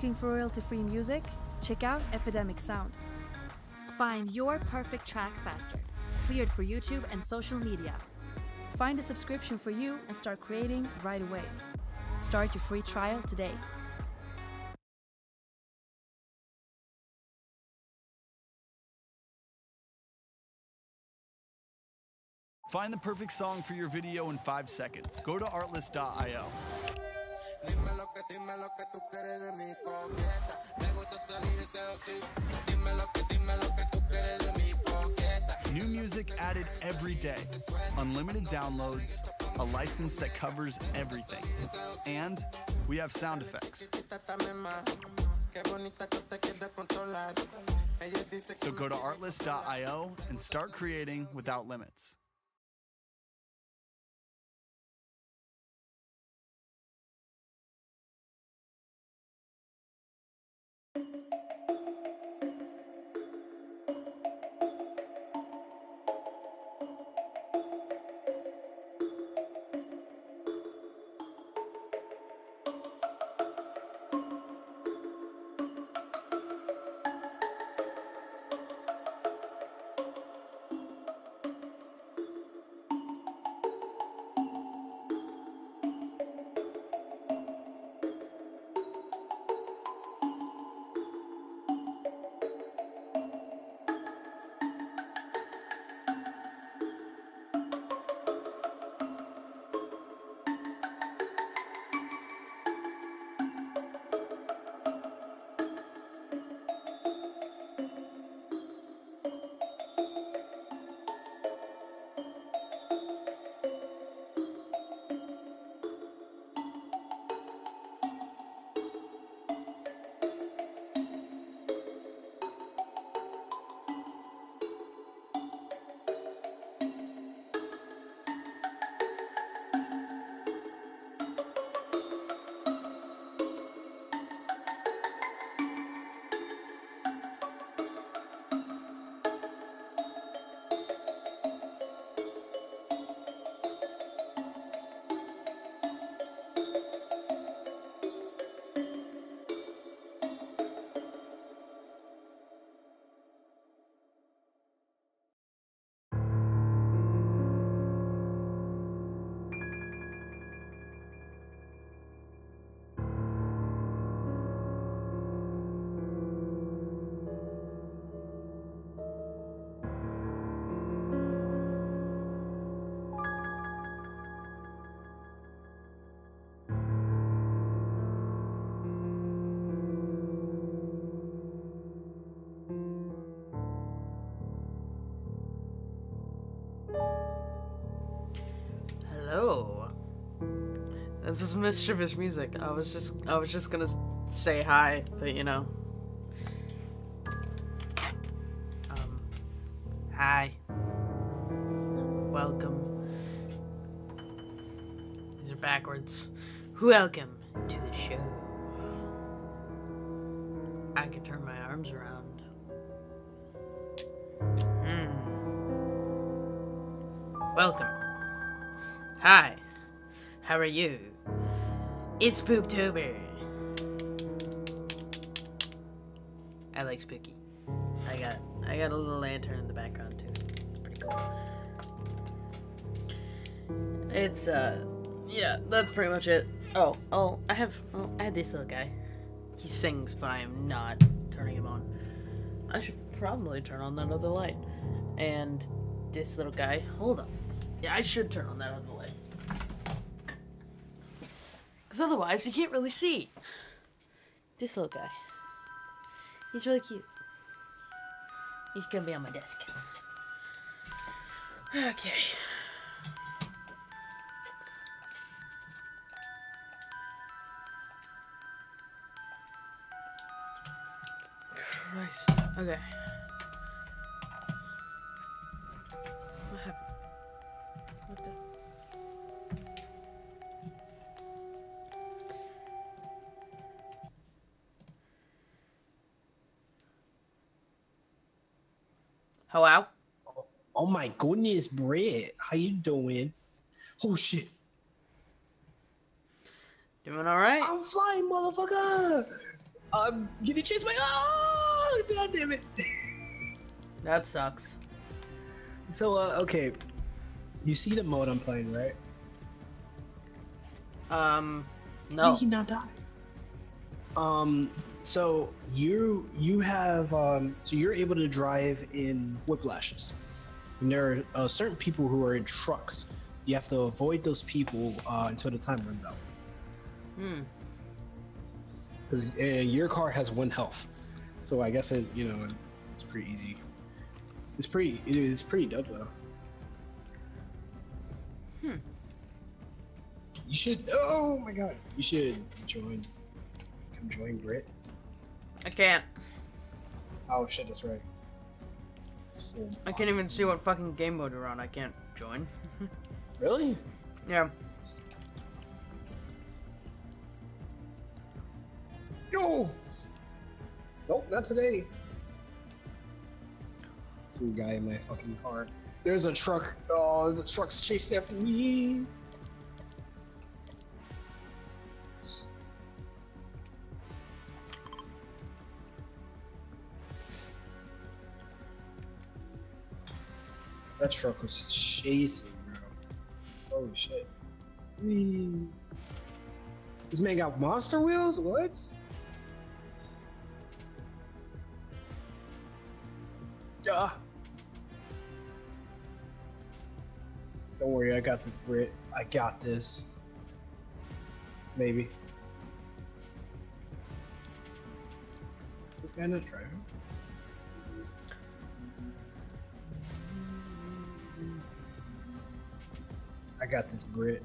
Looking for royalty free music? Check out Epidemic Sound. Find your perfect track faster, cleared for YouTube and social media. Find a subscription for you and start creating right away. Start your free trial today. Find the perfect song for your video in five seconds. Go to artlist.io. Dime lo que, dime lo que tú quieres de mi coqueta. Me gusta salir y seducir. Dime lo que, dime lo que tú quieres de mi coqueta. New music added every day, unlimited downloads, a license that covers everything, and we have sound effects. Chiquita también más. Qué bonita tú te quieres controlar. Ella dice que So go to artlist.io and start creating without limits. This is mischievous music. I was just I was just gonna say hi, but you know. Um Hi. Welcome. These are backwards. Welcome to the show. I can turn my arms around. Hmm. Welcome. Hi. How are you? It's Spooktober. I like spooky. I got I got a little lantern in the background too. It's pretty cool. It's uh yeah, that's pretty much it. Oh, oh, I have oh, I had this little guy. He sings, but I am not turning him on. I should probably turn on that other light. And this little guy, hold on. Yeah, I should turn on that other Because otherwise, you can't really see. This little guy. He's really cute. He's gonna be on my desk. Okay. Christ. Okay. Goodness, Brett. How you doing? Oh shit. Doing alright? I'm flying, motherfucker. I'm getting chased by Oh god damn it. That sucks. So uh okay. You see the mode I'm playing, right? Um, Did no. he not die? Um so you you have um so you're able to drive in whiplashes. And there are uh, certain people who are in trucks. You have to avoid those people uh, until the time runs out. Hmm. Because uh, your car has one health, so I guess it you know it's pretty easy. It's pretty it is pretty dope though. Hmm. You should. Oh my god! You should join. Come join Brit. I can't. Oh shit, that's right. I can't even see what fucking game mode we're on. I can't join. Really? Yeah. Yo. Nope, not today. Some guy in my fucking car. There's a truck. Oh, the truck's chasing after me. That truck was chasing, bro. Holy shit. Whee. This man got monster wheels? What? Yeah. Don't worry, I got this, Brit. I got this. Maybe. Is this guy not? Got this, Brit.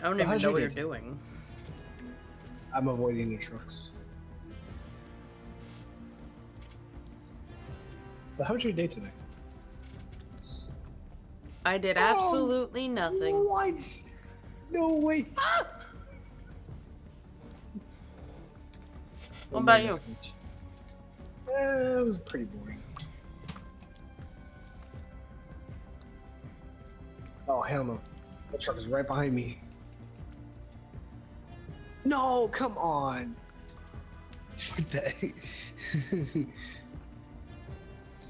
I don't So even know what you're doing. I'm avoiding the trucks. So how was your day today? I did Oh, absolutely nothing. What? No way. Ah! What about you? Eh, it was pretty boring. Hell no! Truck is right behind me. No, come on. Fuck that.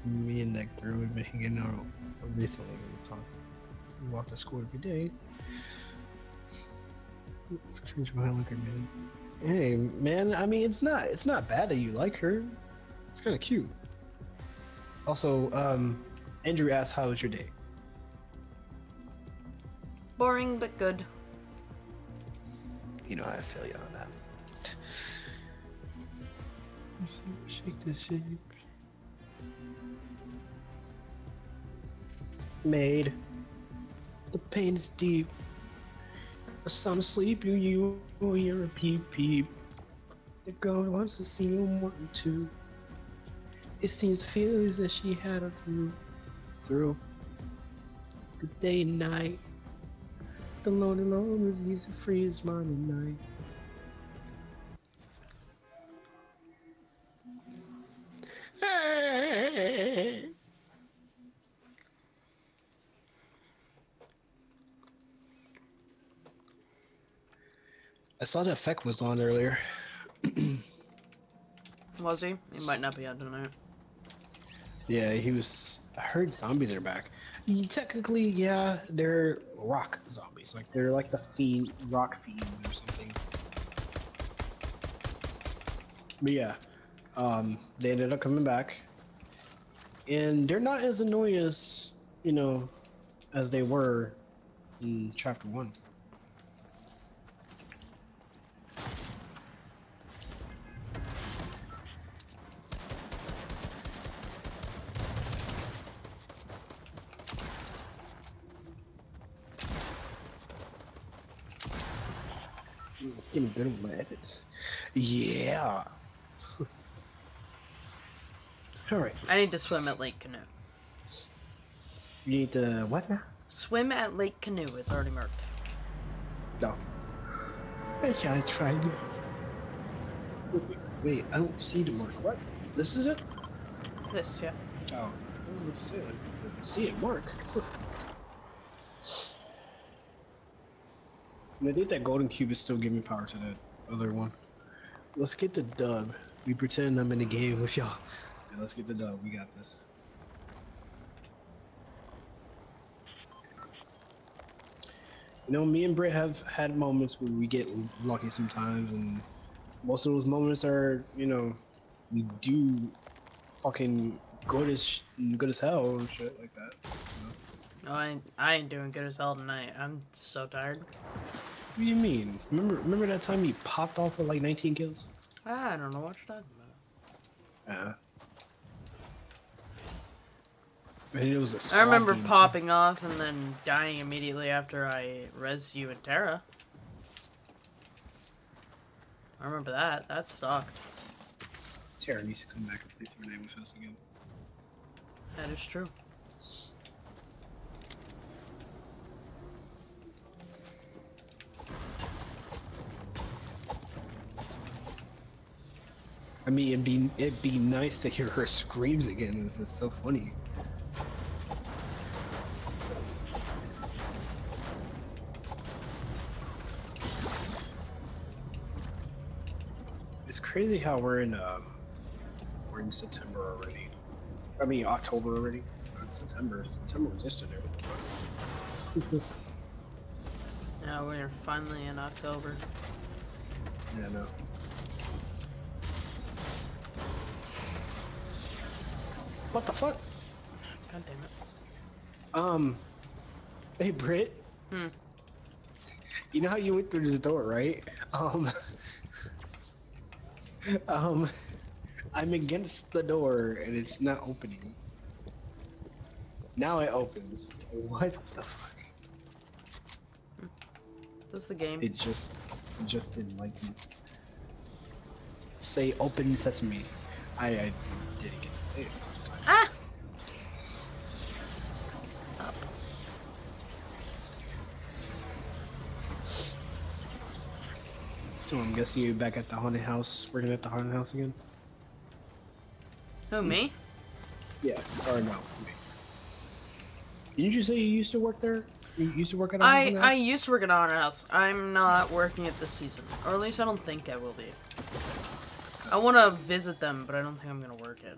Me and that girl we've been hanging out recently. We talk. We walk to school every day. It's cringe like her man. Hey man, I mean it's not it's not bad that you like her. It's kind of cute. Also, um, Andrew asked, "How was your day?" Boring but good. You know I feel you on that. Shake the shape. Made. The pain is deep. A son asleep, you you you hear a peep peep. The girl wants to see you wanting to. It seems the feelings that she had her through through. Cause day and night, alone, alone is easy free as morning night. I saw the effect was on earlier. Was he? He might not be on tonight. Yeah, he was. I heard zombies are back. Technically, yeah, they're rock zombies. Like they're like the fiend, rock fiends or something. But yeah, um, they ended up coming back, and they're not as annoying as you know, as they were in chapter one. Getting good at my edits. Yeah. All right. I need to swim at Lake Canoe. You need to what now? Swim at Lake Canoe. It's already marked. No. I gotta try it. Wait, I don't see the mark. What? This is it? This, yeah. Oh. I was gonna say, I don't see it mark. I think that golden cube is still giving power to that other one. Let's get the dub. We pretend I'm in the game with y'all. Yeah, let's get the dub. We got this. You know, me and Britt have had moments where we get lucky sometimes, and most of those moments are, you know, we do fucking good as good as hell and shit like that. No, I ain't, I ain't doing good as hell tonight. I'm so tired. What do you mean? Remember, remember that time you popped off with like 19 kills? Ah, I don't know what you're talking about. Yeah. And it was a I remember game, too. popping off and then dying immediately after I res you and Tara. I remember that. That sucked. Tara needs to come back and play Fortnite with us again. That is true. I mean, it'd be it'd be nice to hear her screams again. This is so funny. It's crazy how we're in um, we're in September already. I mean October already. Not September. September was yesterday. What the fuck? Yeah, we're finally in October. yeah, no. What the fuck? God damn it. Um, hey Britt. Hmm. You know how you went through this door, right? Um, um, I'm against the door and it's not opening. Now it opens. What the fuck? This the game. It just, it just didn't like me. Say open sesame. I, I didn't get to say it this time. Ah! So I'm guessing you're back at the haunted house, working at the haunted house again? Who, me? Yeah, or no. me. Didn't you say you used to work there? You used to work at a haunted I house? I used to work at a haunted House. I'm not working it this season. Or at least I don't think I will be. I want to visit them, but I don't think I'm going to work it.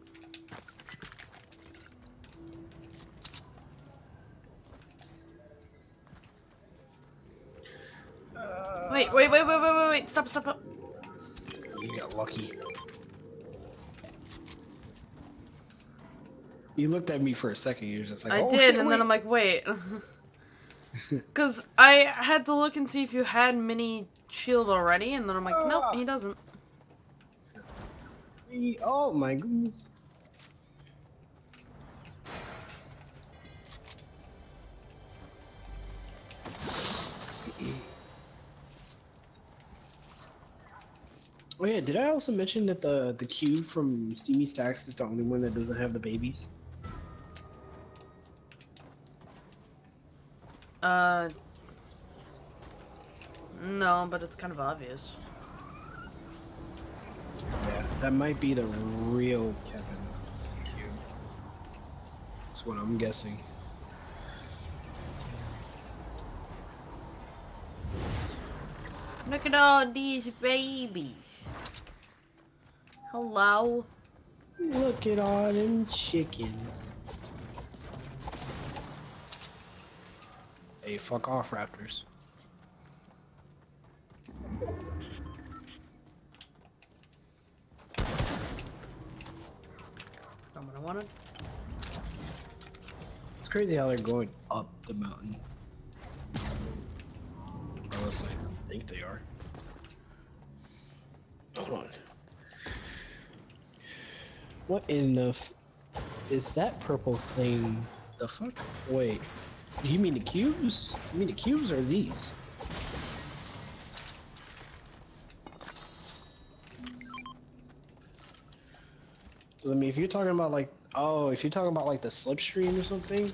Wait, wait, wait, wait, wait, wait, wait, stop, stop, stop. You got lucky. You looked at me for a second. You were just like, I oh, did, shit, and wait." then I'm like, wait. Because I had to look and see if you had mini shield already, and then I'm like, nope, he doesn't. oh my goodness. Oh yeah, did I also mention that the the cube from Steamy Stacks is the only one that doesn't have the babies? Uh, No, but it's kind of obvious. Yeah, that might be the real Kevin. Q. That's what I'm guessing. Look at all these babies. Hello? Look at all them chickens. Hey, fuck off, Raptors. That's not what I wanted. It's crazy how they're going up the mountain. Unless I think they are. Hold on. What in the is that purple thing? The fuck? Wait. Do you mean the cubes? You mean the cubes or these? I mean, if you're talking about like, oh, if you're talking about like the slipstream or something,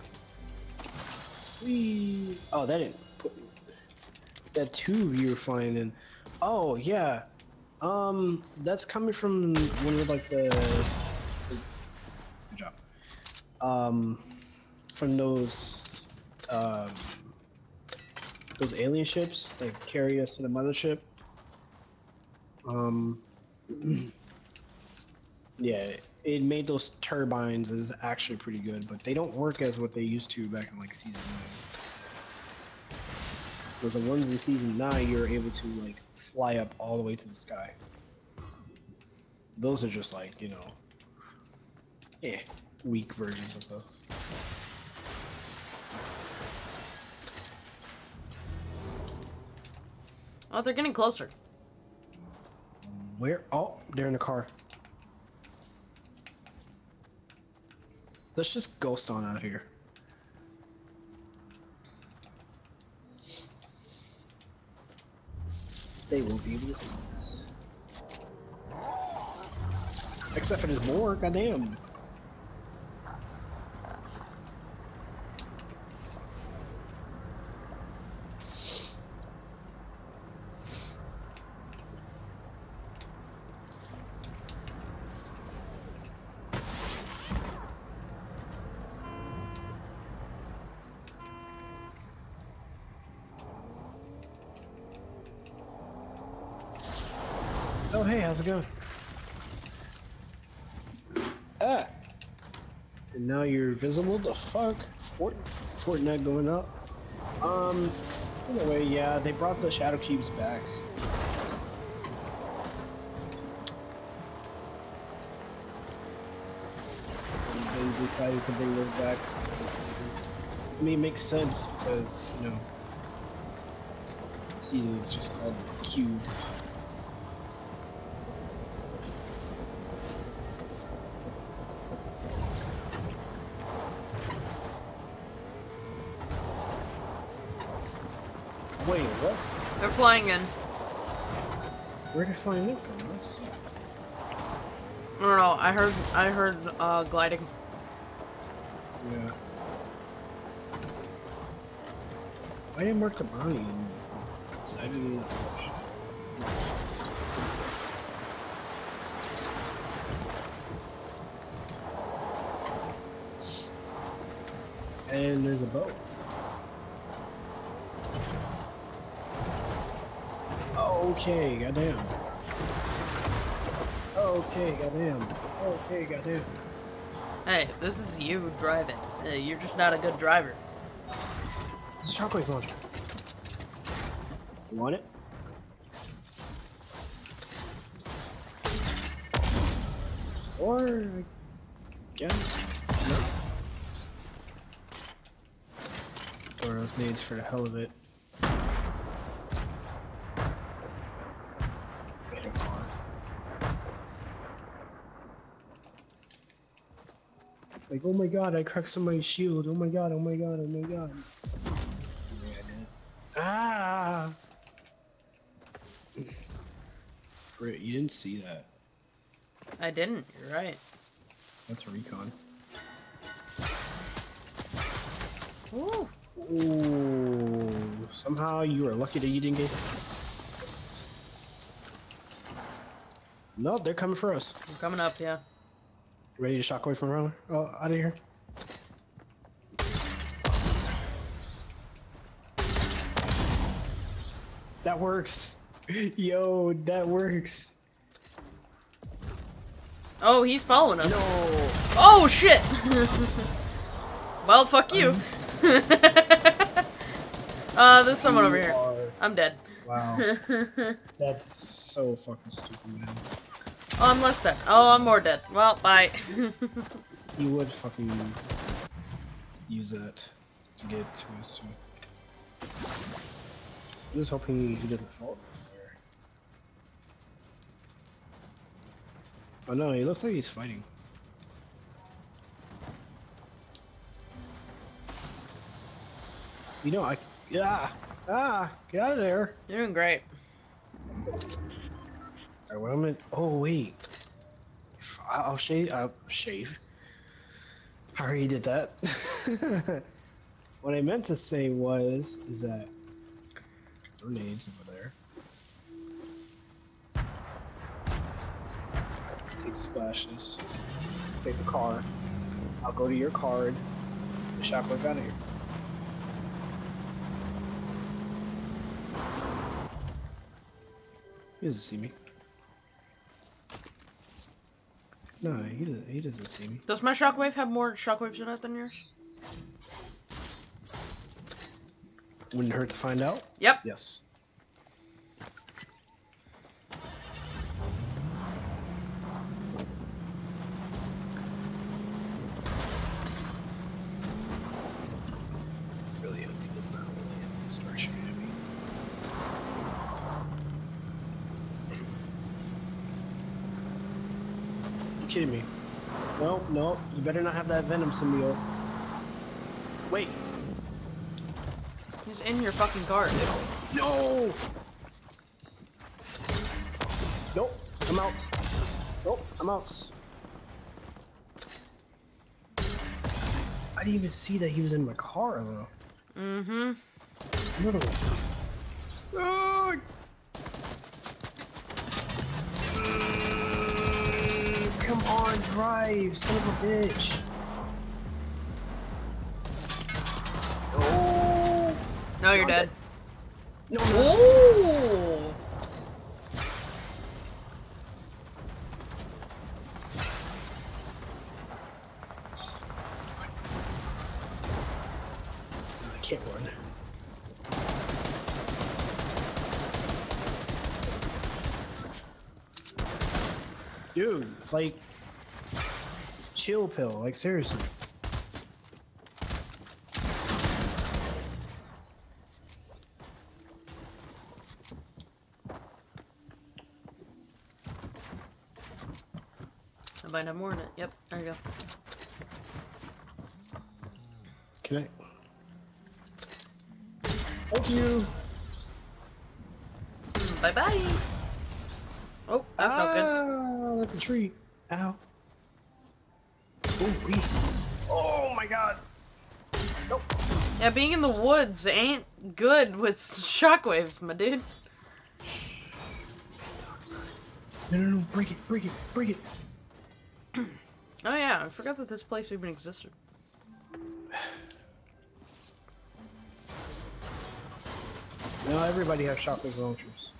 we, oh, that didn't put that tube you were flying in. Oh yeah, um, that's coming from one of like the. Um, from those, um, those alien ships that carry us to the mothership. Um. Yeah, it made those turbines is actually pretty good, but they don't work as what they used to back in like season nine. Because the ones in season nine, you're able to like fly up all the way to the sky. Those are just like you know, eh, weak versions of those. Oh, they're getting closer. Where? Oh, they're in the car. Let's just ghost on out of here. They won't be able to see us. Except for this boar, goddamn. Oh hey, how's it going? Ah! And now you're visible, the fuck? Fort Fortnite going up. Um, anyway, yeah, they brought the Shadow Cubes back. And they decided to bring those back this season. I mean, it makes sense because, you know, the season is just called Cubed. Wait, what? They're flying in. Where did I find it from? I don't know. I heard. I heard uh, gliding. Yeah. I didn't mark the and decided to... And there's a boat. Okay, goddamn. Okay, goddamn. Okay, goddamn. Hey, this is you driving. Uh, you're just not a good driver. It's a shockwave launcher. You want it? Or I guess no. Or those needs for the hell of it. Like, oh my god, I cracked somebody's shield. Oh my god, oh my god, oh my god. Ah! Britt, you didn't see that. I didn't, you're right. That's recon. Ooh. Ooh. Somehow you were lucky that you didn't get. No, they're coming for us. I'm coming up, yeah. Ready to shock away from around? Oh, out of here. That works. Yo, that works. Oh, he's following us. No. Oh shit! well, fuck you. uh, there's someone over here. I'm dead. Wow. That's so fucking stupid, man. Oh, I'm less dead. Oh, I'm more dead. Well, bye. You would fucking use that to get to us. I'm just hoping he doesn't fall. Oh no, he looks like he's fighting. You know, I yeah ah get out of there. You're doing great. Well, I'm gonna. Oh wait, I'll shave. I'll shave. I already did that. what I meant to say was is that grenades over there. Take splashes. Take the car. I'll go to your card. The shockwave out of here. He doesn't see me. No, he doesn't. He doesn't see me. Does my shockwave have more shockwaves in it than yours? Wouldn't hurt to find out. Yep. Yes. Really hope he does not really start shooting at me. You kidding me? No, no, you better not have that venom symbiote. Wait, He's in your fucking car. No! Nope, I'm out. Nope, I'm out. I didn't even see that he was in my car though. Mm-hmm. One. Come on, drive, son of a bitch. Oh! No, you're dead. No, no. Ooh! I can't run. Dude, like, chill pill, like seriously. I might have more in it. Yep, there you go. Can I? Thank you. Bye bye. Oh, that's not good. Ah, that's a tree. Ow. Oh, wee. Oh my god. Nope. Yeah, being in the woods ain't good with shockwaves, my dude. No, no, no, break it, break it, break it. Oh yeah, I forgot that this place even existed. Now everybody has shockwave launchers.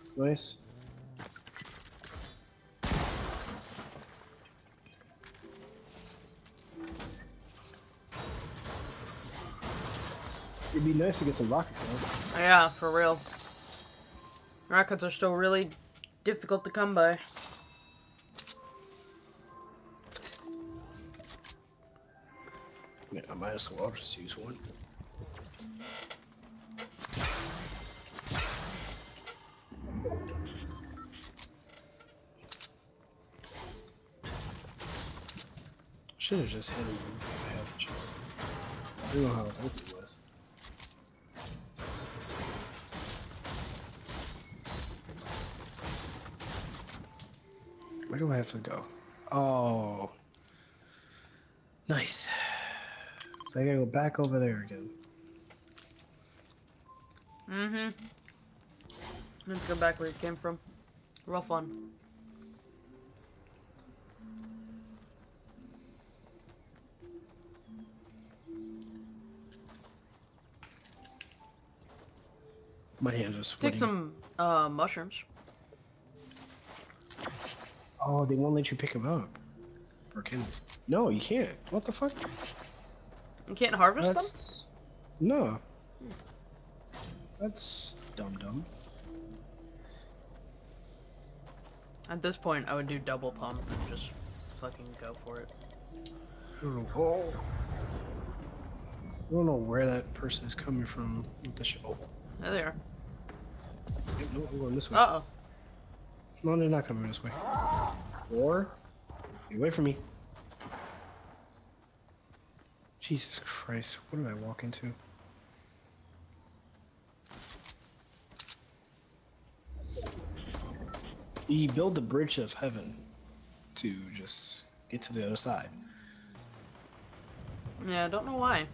It's nice. It'd be nice to get some rockets though. Yeah, for real. Rockets are still really difficult to come by. Yeah, I might as well just use one. Should have just hit him if I had the chance. I don't know how open Where do I have to go? Oh. Nice. So I gotta go back over there again. Mm-hmm. Let's go back where you came from. Rough one. My hands are sweaty. Take some uh, mushrooms. Oh, they won't let you pick them up. Or can? No, you can't. What the fuck? You can't harvest them? No. That's dumb dumb. At this point, I would do double pump and just fucking go for it. Oh. I don't know where that person is coming from with the show. Oh, There they are. no, I'm going this way. Uh oh. No, they're not coming this way. Or, get away from me. Jesus Christ, what did I walk into? You build the bridge of heaven to just get to the other side. Yeah, I don't know why.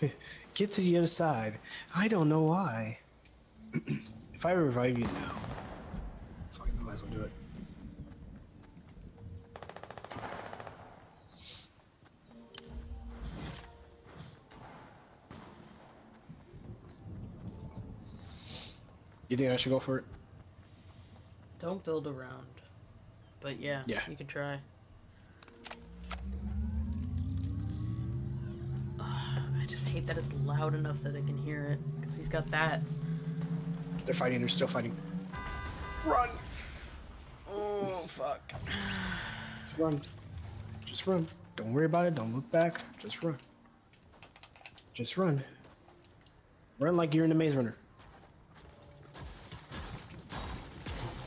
Get to the other side. I don't know why. if I revive you now, fuck, I might as well do it. You think I should go for it? Don't build around. But yeah, Yeah. you can try. Ugh, I just hate that it's loud enough that they can hear it. Because he's got that. They're fighting. They're still fighting. Run! Oh, fuck. Just run. Just run. Don't worry about it. Don't look back. Just run. Just run. Run like you're in the Maze Runner.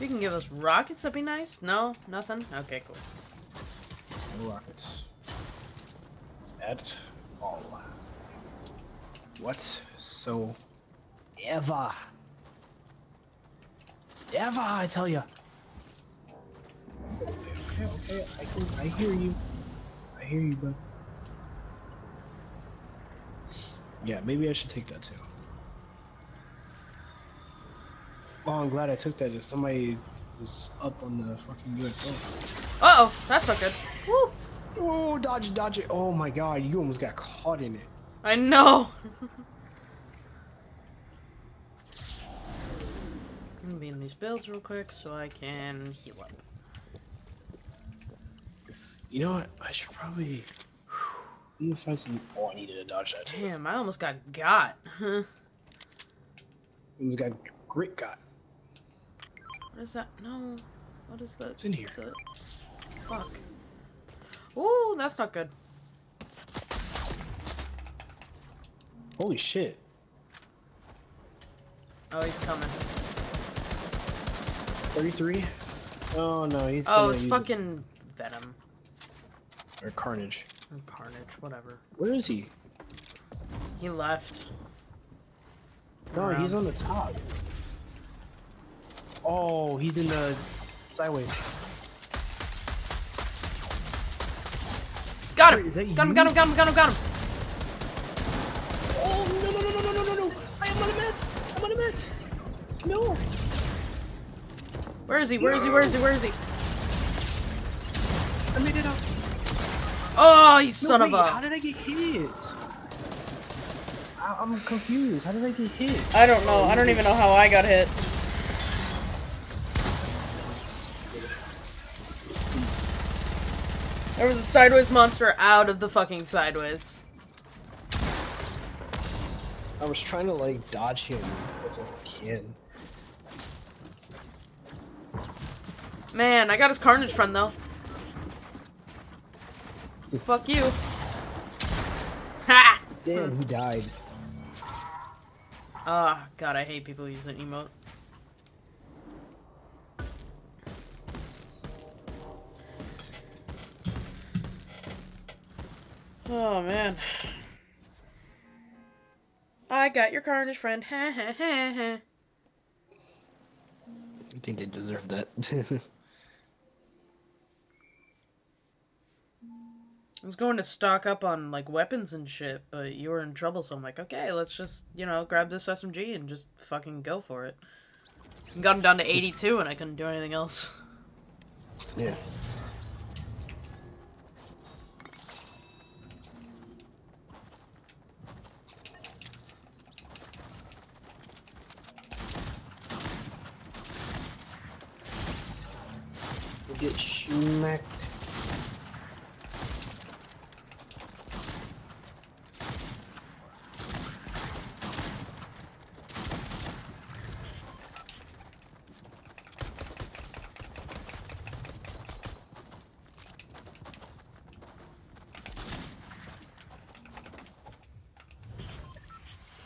You can give us rockets, that'd be nice. No? Nothing? Okay, cool. No rockets. At all. What? So. Eva. Eva, I tell you. Okay, okay, okay. I can. I hear you. I hear you, bud. Yeah, maybe I should take that too. Oh, I'm glad I took that. If somebody was up on the fucking UFO. Uh oh, that's not good. Woo! Oh, dodge it, dodge it. Oh my god, you almost got caught in it. I know! I'm gonna be in these builds real quick so I can heal up. You know what? I should probably. I'm gonna find some. Oh, I needed to dodge that. too. Damn, I almost got got. Huh. Almost got grit got. What is that? No. What is that? It's in here. The... Fuck. Ooh, that's not good. Holy shit. Oh, he's coming. 33? Oh no, he's Oh, it's fucking Venom. Or Carnage. Or Carnage, whatever. Where is he? He left. No, he's on the top. Oh, he's in the sideways. Got him! that got him, got him, got him, got him, got him! Oh no no no no no no no no! I am on a meds! I'm on a meds! No! Where is he? Where is he? Where is he? Where is he? I made it out. Oh, you No, son wait, of a! How a! did I get hit? I I'm confused. How did I get hit? I don't know. I don't even know how I got hit. There was a sideways monster out of the fucking sideways. I was trying to like dodge him as much as I can. Man, I got his carnage friend though. Fuck you. Ha! Damn, he died. Ah, god, I hate people using emote. Oh man. I got your carnage friend. Ha ha ha ha. I think they deserve that. I was going to stock up on like weapons and shit, but you were in trouble, so I'm like, okay, let's just, you know, grab this SMG and just fucking go for it. And got him down to 82 and I couldn't do anything else. Yeah. Get smacked.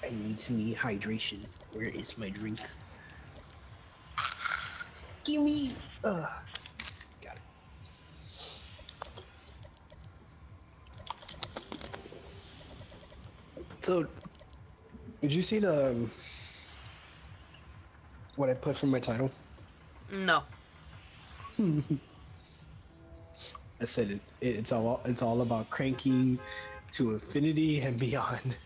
I need some hydration. Where is my drink? Give me. Uh, got it. So, did you see the um, what I put for my title? No. I said it, it's all it's all about cranking to infinity and beyond.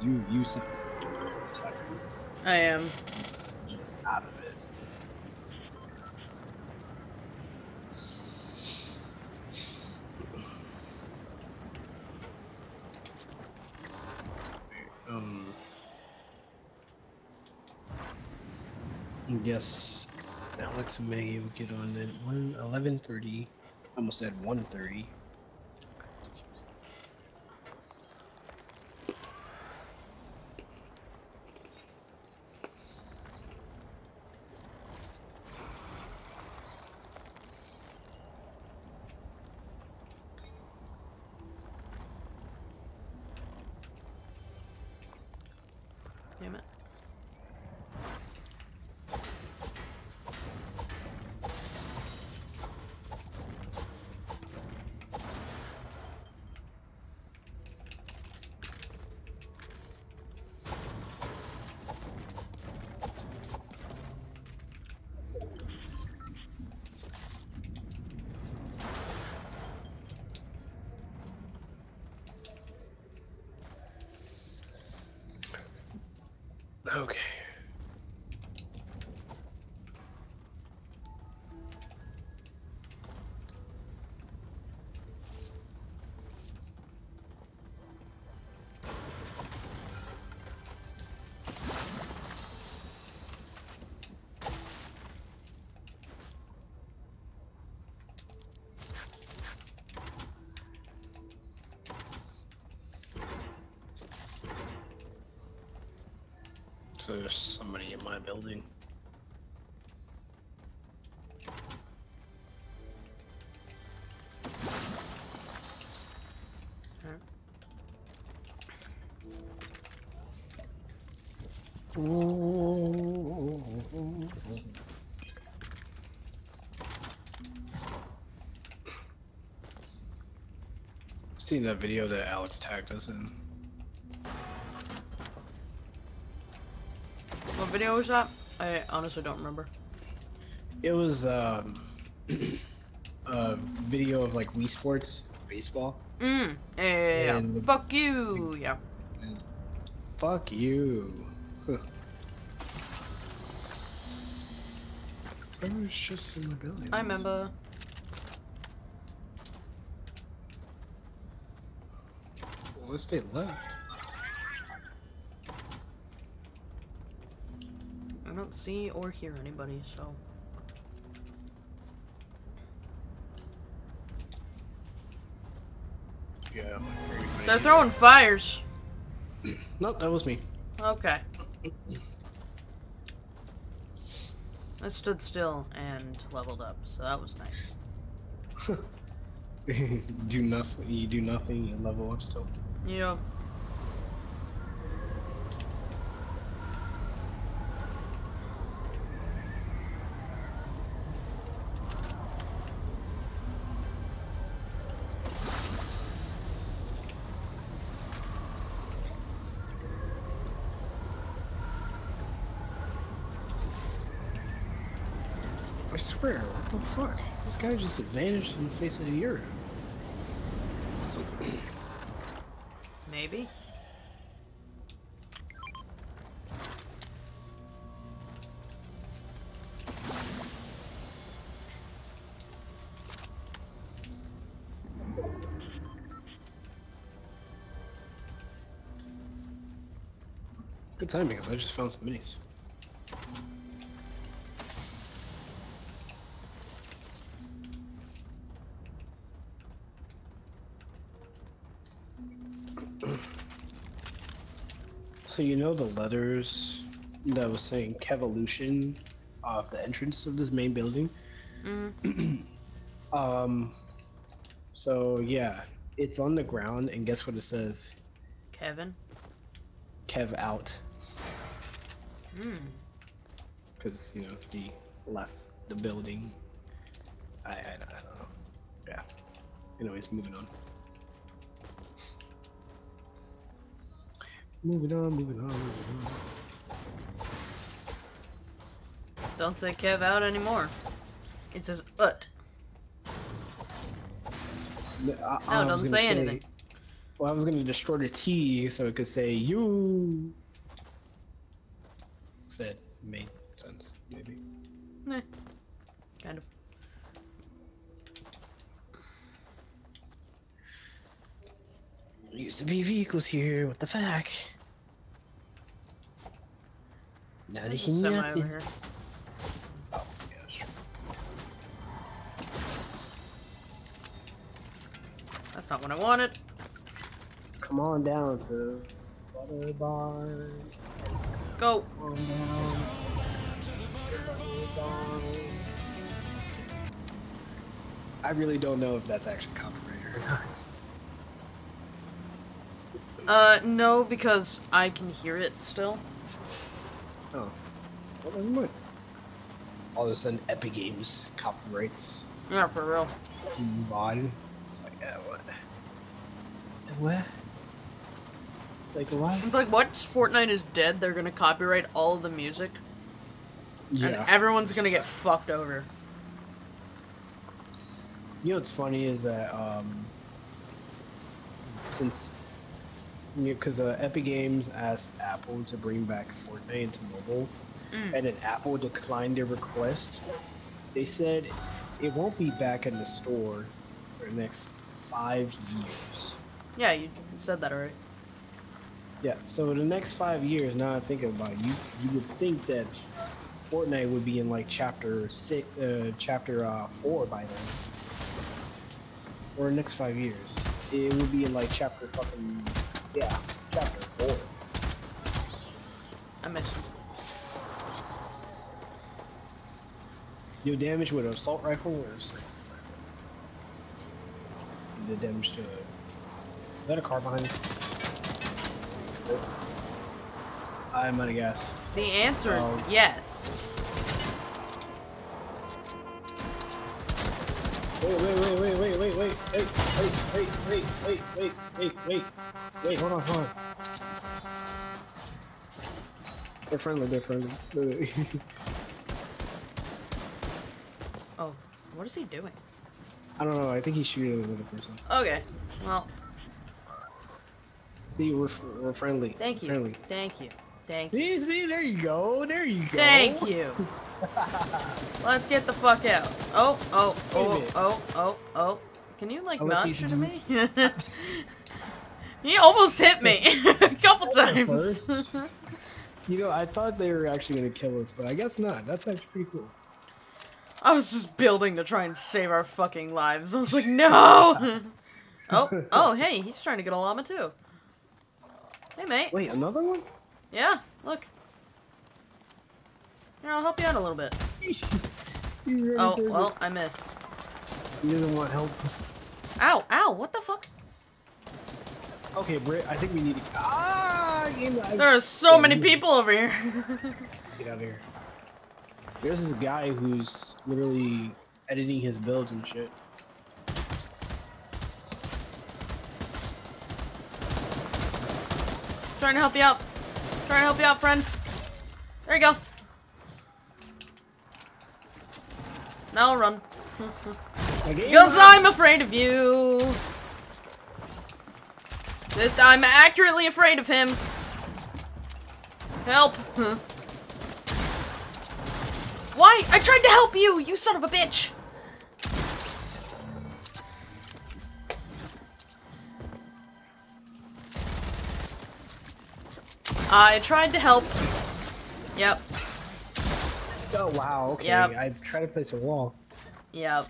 You you sound tired, I am. just out of it. Um. I guess Alex and Maggy will get on at one eleven thirty. Almost said one thirty. There's somebody in my building. Seen that video that Alex tagged us in. Video was that? I honestly don't remember. It was um, a video of like Wii Sports baseball. Mm. Yeah. And- Fuck you. Yeah. Fuck you. I was just in the building. I remember. Unless they left. I don't see or hear anybody, so. Yeah. They're throwing fires. Nope, that was me. Okay. I stood still and leveled up, so that was nice. do nothing. You do nothing. You level up still. Yeah. guy just vanished in the face of the earth. Maybe. Good timing, because I just found some minis. So you know the letters that was saying Kevolution off the entrance of this main building? um so yeah, it's on the ground and guess what it says? Kevin. Kev out. Hmm. because you know he left the building. I, I, I don't know. Yeah. Anyways, moving on. Moving on, moving on, moving on. Don't say Kev out anymore. It says ut. No, I, No, it doesn't say anything. Well, I was gonna destroy the T so it could say you. If that made sense, maybe. Eh. Used to be vehicles here. What the fuck? Now There's there's a semi over here. Oh. That's not what I wanted. Come on down to Butter Barn. Go. Come on down. I really don't know if that's actually copyrighted or not. Uh, no, because I can hear it still. Oh. Well, never mind. All of a sudden, Epic Games copyrights Yeah, for real. move on. It's like, yeah, what? What? Like what? It's like once Fortnite is dead, they're gonna copyright all of the music, and everyone's gonna get fucked over. You know what's funny is that um, since because uh, Epic Games asked Apple to bring back Fortnite into mobile, Mm. and then Apple declined their request, they said it won't be back in the store for the next five years. Yeah, you said that already. Yeah, so the next five years, now I think about it, you, you would think that Fortnite would be in like chapter six, uh, chapter uh, four by then, or the next five years. It would be in like chapter fucking yeah, chapter four. I missed. You damage with an assault rifle or a sniper rifle? The damage to. Is that a car behind us? I'm out of gas. The answer is Um, yes. Wait, wait, wait, wait, wait, wait, wait, wait, wait, wait, wait, wait, wait, wait, wait, hold on, hold on. They're friendly, they're friendly. Oh, what is he doing? I don't know, I think he's shooting another person. Okay, well, See, we're, we're friendly. thank you, Friendly. thank you, thank you, See, see, there you go, there you go. thank you. Let's get the fuck out. Oh, oh, oh, oh, oh, oh. Can you like Unless not shoot at me? he almost hit me a couple times. You know, I thought they were actually gonna kill us, but I guess not. That's actually pretty cool. I was just building to try and save our fucking lives. I was like, no. oh, oh, hey, he's trying to get a llama too. Hey, mate. Wait, another one? Yeah, look. Here, I'll help you out a little bit. Oh, well, I missed. You didn't want help. Ow, ow, what the fuck? Okay, Britt, I think we need to. Ah, There are so Yeah, many people over here. Get out of here. There's this guy who's literally editing his builds and shit. Trying to help you out. Trying to help you out, friend. There you go. Now I'll run. Because I'm afraid of you. I'm accurately afraid of him. Help. Why? I tried to help you, you son of a bitch. I tried to help. Yep. Oh wow. Okay. Yep. I tried to place a wall. Yep.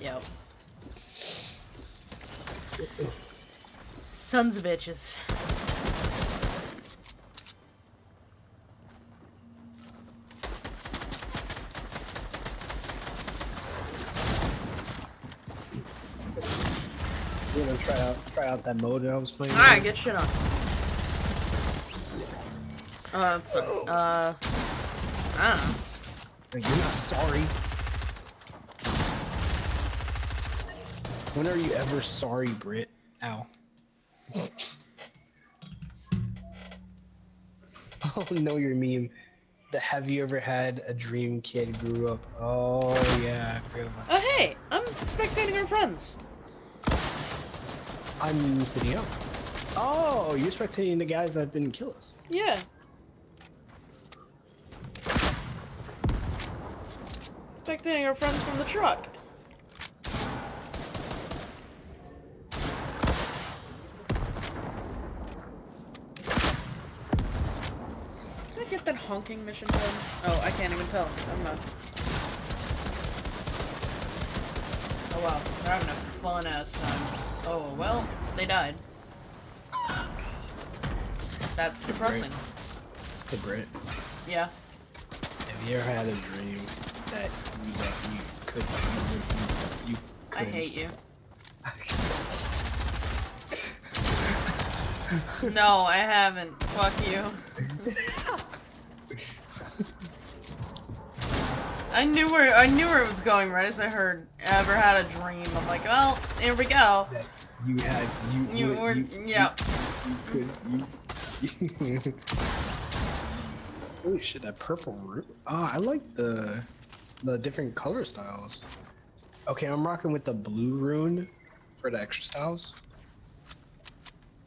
Yep. Sons of bitches. You know, try out try out that mode that I was playing. Alright, get shit on. Uh. Uh, I don't know. You're not sorry. When are you ever sorry, Brit? Ow. oh no, your meme. The have you ever had a dream kid grew up? Oh yeah, I forgot about oh, that. Oh, hey! I'm spectating our friends. I'm sitting up. Oh, you're spectating the guys that didn't kill us. Yeah. Spectating our friends from the truck. Did I get that honking mission done? Oh, I can't even tell. I'm not. Oh wow, they're having a fun ass time. Oh well, they died. That's depressing. The Brit. Yeah. Have you ever had a dream that you that you could you, you, you I hate you. No, I haven't. Fuck you. I knew where I knew where it was going right as I heard ever had a dream. I'm like, well, here we go. that you had you You would- were you, yeah. you could you. Holy shit! That purple root. Ah, I like the the different color styles. Okay, I'm rocking with the blue rune for the extra styles.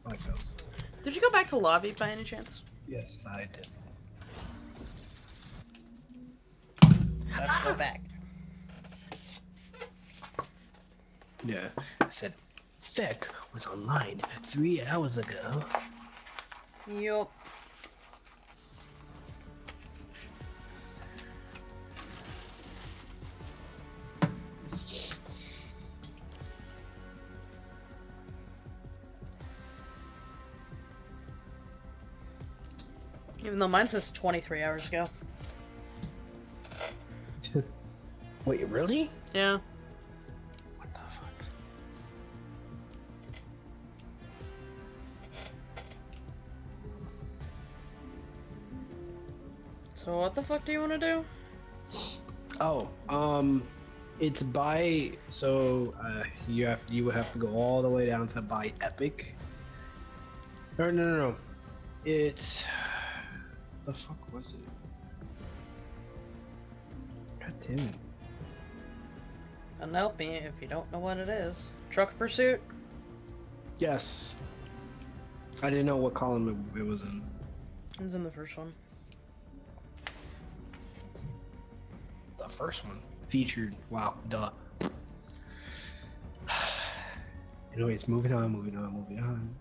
I like those. Did you go back to lobby by any chance? Yes, I did. Have to go back. Yeah, I said Fecc was online three hours ago. Yup. Even though mine says 23 hours ago. Wait, really? Yeah. What the fuck? So what the fuck do you want to do? Oh, um, it's by so uh, you have you would have to go all the way down to buy Epic. Or no, no, no, it's the fuck was it? God damn it! Don't help me if you don't know what it is. Truck pursuit? Yes, I didn't know what column it, it was in. It's in the first one. The first one featured. Wow, duh. Anyways, moving on, moving on, moving on.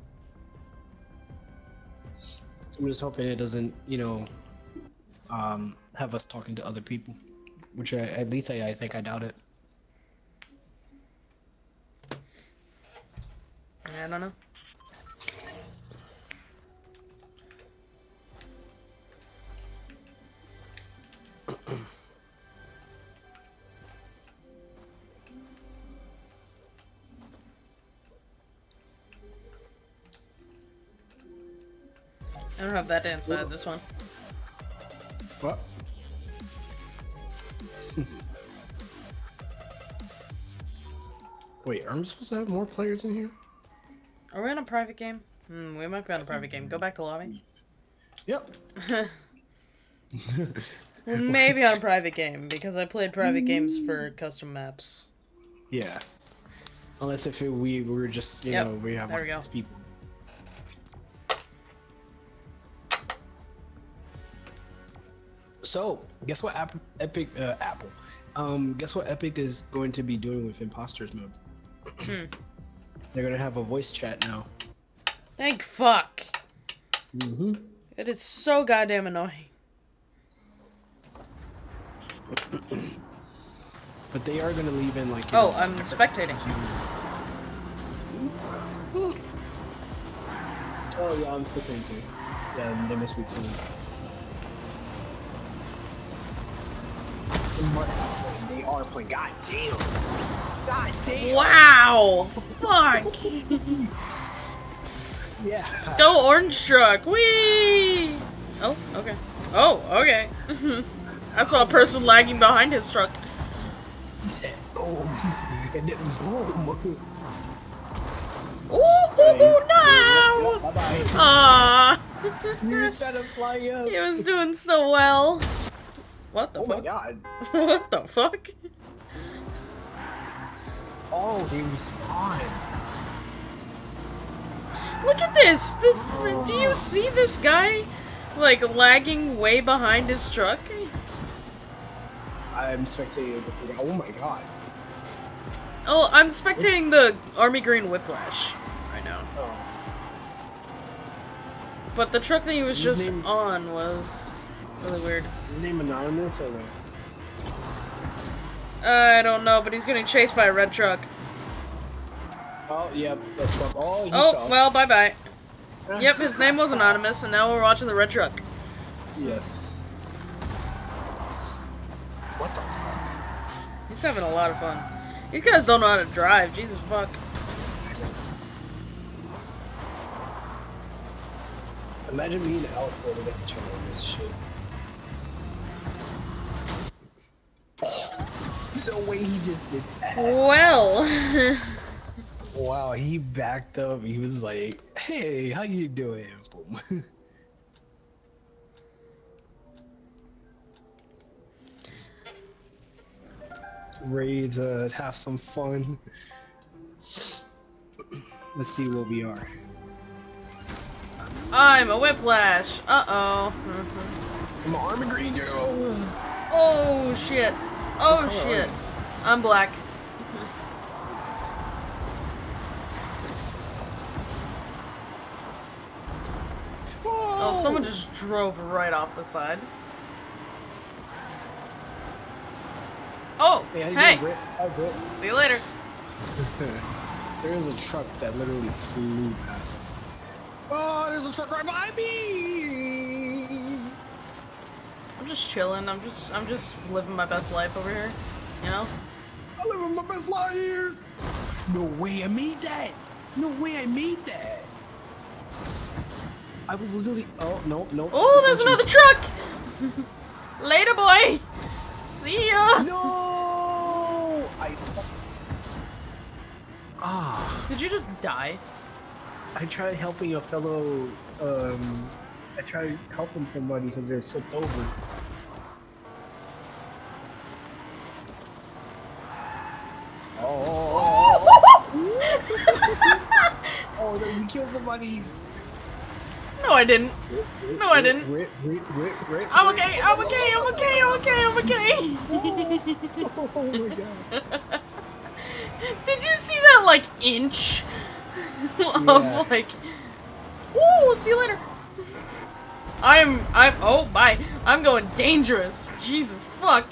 I'm just hoping it doesn't, you know, um, have us talking to other people. Which I, at least I, I think I doubt it. I don't know. That I this one. What? Wait, are we supposed to have more players in here? Are we on a private game? Hmm, we might be on a private game. Go back to lobby. Yep. Maybe on a private game, because I played private games for custom maps. Yeah. Unless if it, we were just, you Yep, know, we have there like we six people. So, guess what App- Epic, uh, Apple, um, guess what Epic is going to be doing with Impostors mode? Hmm. They're gonna have a voice chat now. Thank fuck. Mm-hmm. It is so goddamn annoying. But they are gonna leave in like. Oh, know, I'm spectating. Oh yeah, I'm spectating too. Yeah, they must be too. Must be. They are playing. God damn. God damn. Wow! Fuck! Yeah. Go orange truck! Whee! Oh, okay. Oh, okay. I saw a person lagging behind his truck. He said boom, and then boom. Ooh, no! Bye bye. Ah! He was trying to fly up. he was doing so well. What the fuck? Oh my god. what the fuck? Oh, they respawn. Look at this! This do you see this guy like lagging way behind his truck? I'm spectating. Oh my god. Oh, I'm spectating the Army Green Whiplash right now. Oh. But the truck that he was his just name- on was really weird. Is his name anonymous or what? Uh, I don't know, but he's getting chased by a red truck. Oh, yep, that's what. Oh, Oh, fell. well, bye bye. Ah. Yep, his name was anonymous, and now we're watching the red truck. Yes. What the fuck? He's having a lot of fun. These guys don't know how to drive. Jesus fuck. Imagine me and Alex going against each other in this shit. the way he just did that. Well, Wow, he backed up. He was like, "Hey, how you doing?" Boom. Ready to have some fun. Let's see what we are. I'm a whiplash. Uh oh. I'm an army green girl. Oh shit. Oh shit. I'm black. Oh, someone just drove right off the side. Oh, Hey, you hey. doing? Hi, See you later. there is a truck that literally flew past me. Oh, there's a truck right behind me! I'm just chilling. I'm just I'm just living my best life over here. You know? I live in my best life! No way I made that! No way I made that! I was literally. Oh, no, no. Oh, there's another truck! later, boy! See ya! No! I. Ah. Did you just die? I tried helping a fellow. Um. I tried helping somebody because they're flipped over. Oh no, somebody. No, I didn't. No, I didn't. I'm okay, I'm okay, I'm okay, I'm okay, I'm okay. Oh, oh my god. Did you see that, like, inch? Yeah. of, like... Woo, see you later. I'm, I'm, oh, bye. I'm going dangerous. Jesus, fuck.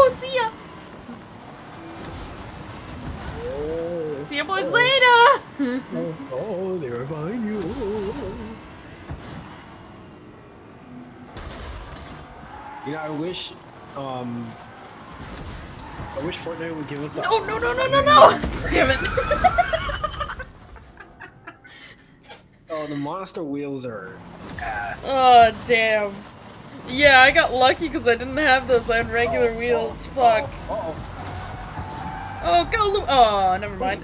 Woo, see ya. Oh, See ya, boys, oh, later. Oh, oh, they were behind you. You know, I wish, um, I wish Fortnite would give us the. No, no, no, no, no, no. Damn it. Oh, the monster wheels are ass. Oh, damn. Yeah, I got lucky because I didn't have those. I had regular Oh, wheels. oh, Fuck. Oh, Oh, go Lu- Oh, never mind.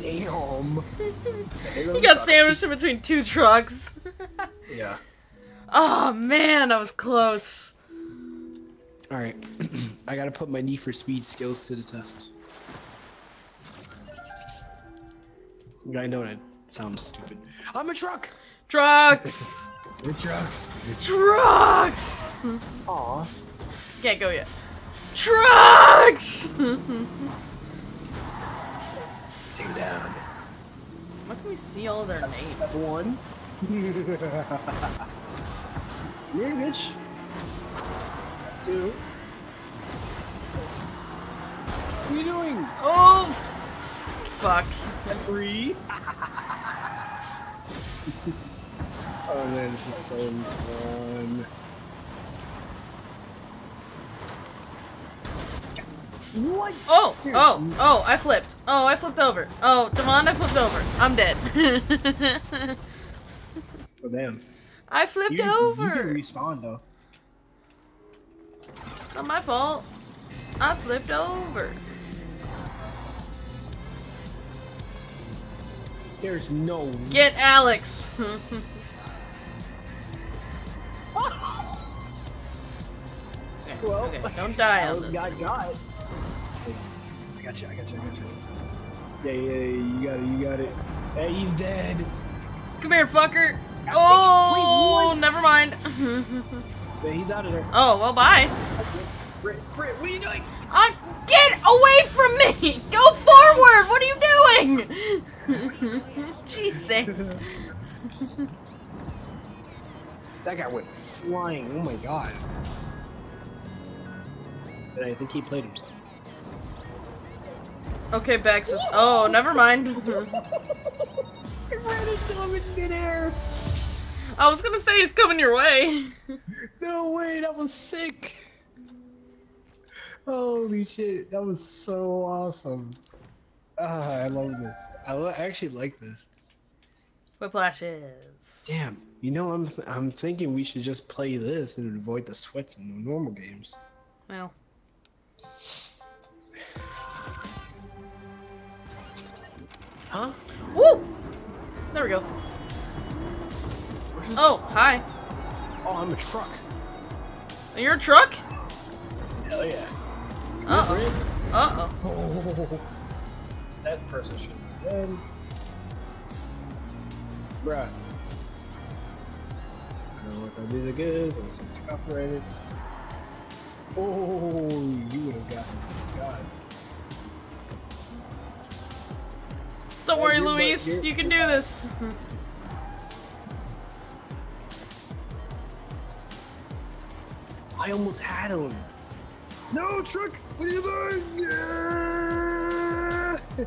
damn. he got sandwiched in between two trucks. Yeah. oh, man, that was close. All right. I gotta put my Need for Speed skills to the test. I know that sounds stupid. I'm a truck. Trucks! We're trucks. Trucks! Aw. Can't go yet. Trucks! Stay down. Why can we see all their that's, names? One. yeah, bitch. That's two. What are you doing? Oh, fuck. Three. oh man, this is so fun. What? Oh, oh, oh, I flipped. Oh, I flipped over. Oh, Devon, I flipped over. I'm dead. Oh damn. I flipped You, you over. can respawn though. Not my fault. I flipped over. There's no. Get Alex. Well, okay, don't die on Alex this. got got. I got you. I got you. I got you. Yeah, yeah, yeah, you got it. You got it. Hey, he's dead. Come here, fucker. Wait, Oh, what? never mind. Yeah, he's out of there. oh, well, bye. Britt, Britt, what are you doing? Uh, get away from me! Go forward! What are you doing? Jesus. That guy went flying. Oh my god. And I think he played himself. Okay, Bex is. Oh, never mind. I ran into him in midair. I was gonna say he's coming your way. No way, that was sick. Holy shit, that was so awesome. Ah, I love this. I, I actually like this. Whiplashes. Damn, you know, I'm th- I'm thinking we should just play this and avoid the sweats in the normal games. Well. Huh? Woo! There we go. Oh, hi. Oh, I'm a truck. You're a truck? Hell yeah. Uh oh. Uh oh. Oh, that person should be dead. Bruh. I don't know what that music is. It's it's copyrighted. Oh, you would have gotten God. Don't worry, you're Luis. you're- You can do this. I almost had him. No, truck! What are you doing? Yeah!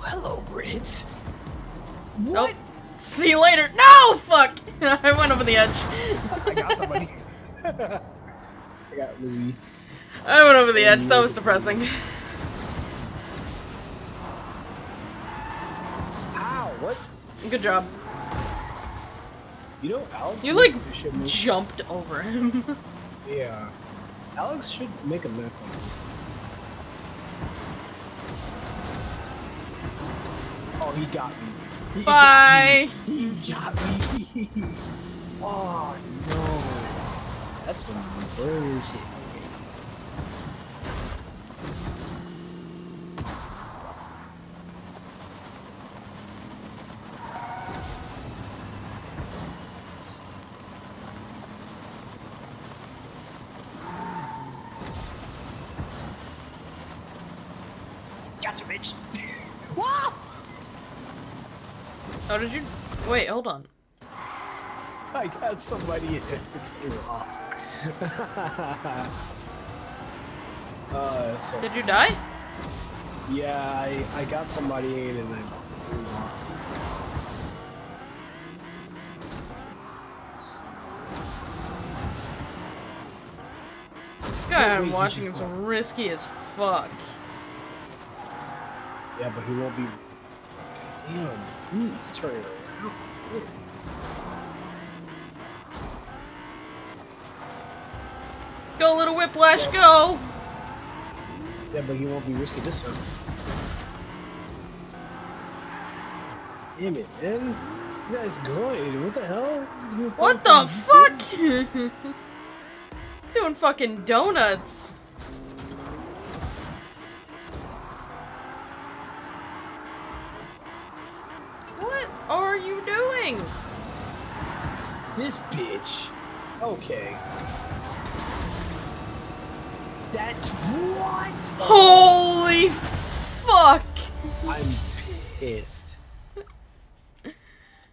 Hello, Brit. What? Nope. See you later. No! Fuck! I went over the edge. I got somebody. I got Luis. I went over the edge. That was depressing. Ow! What? Good job. You know, Alex. You like make, jumped over him. yeah. Alex should make a map like this. Oh, he got me. Bye. He got me. oh no. That's some bullshit. Okay. Gotcha, bitch. wow! Oh, did you? Wait, hold on. I got somebody in. Uh, so, Did you die? yeah, I, I got somebody in and I flew off. This guy I'm watching is left. risky as fuck. Yeah, but he won't be. God damn. He's turning around. Go, little whiplash, go! Yeah, but he won't be risky this time. Damn it, man. You guys going? What the hell? What the fuck? He's doing fucking donuts. What are you doing? This bitch. Okay. That's what? Holy fuck? I'm pissed.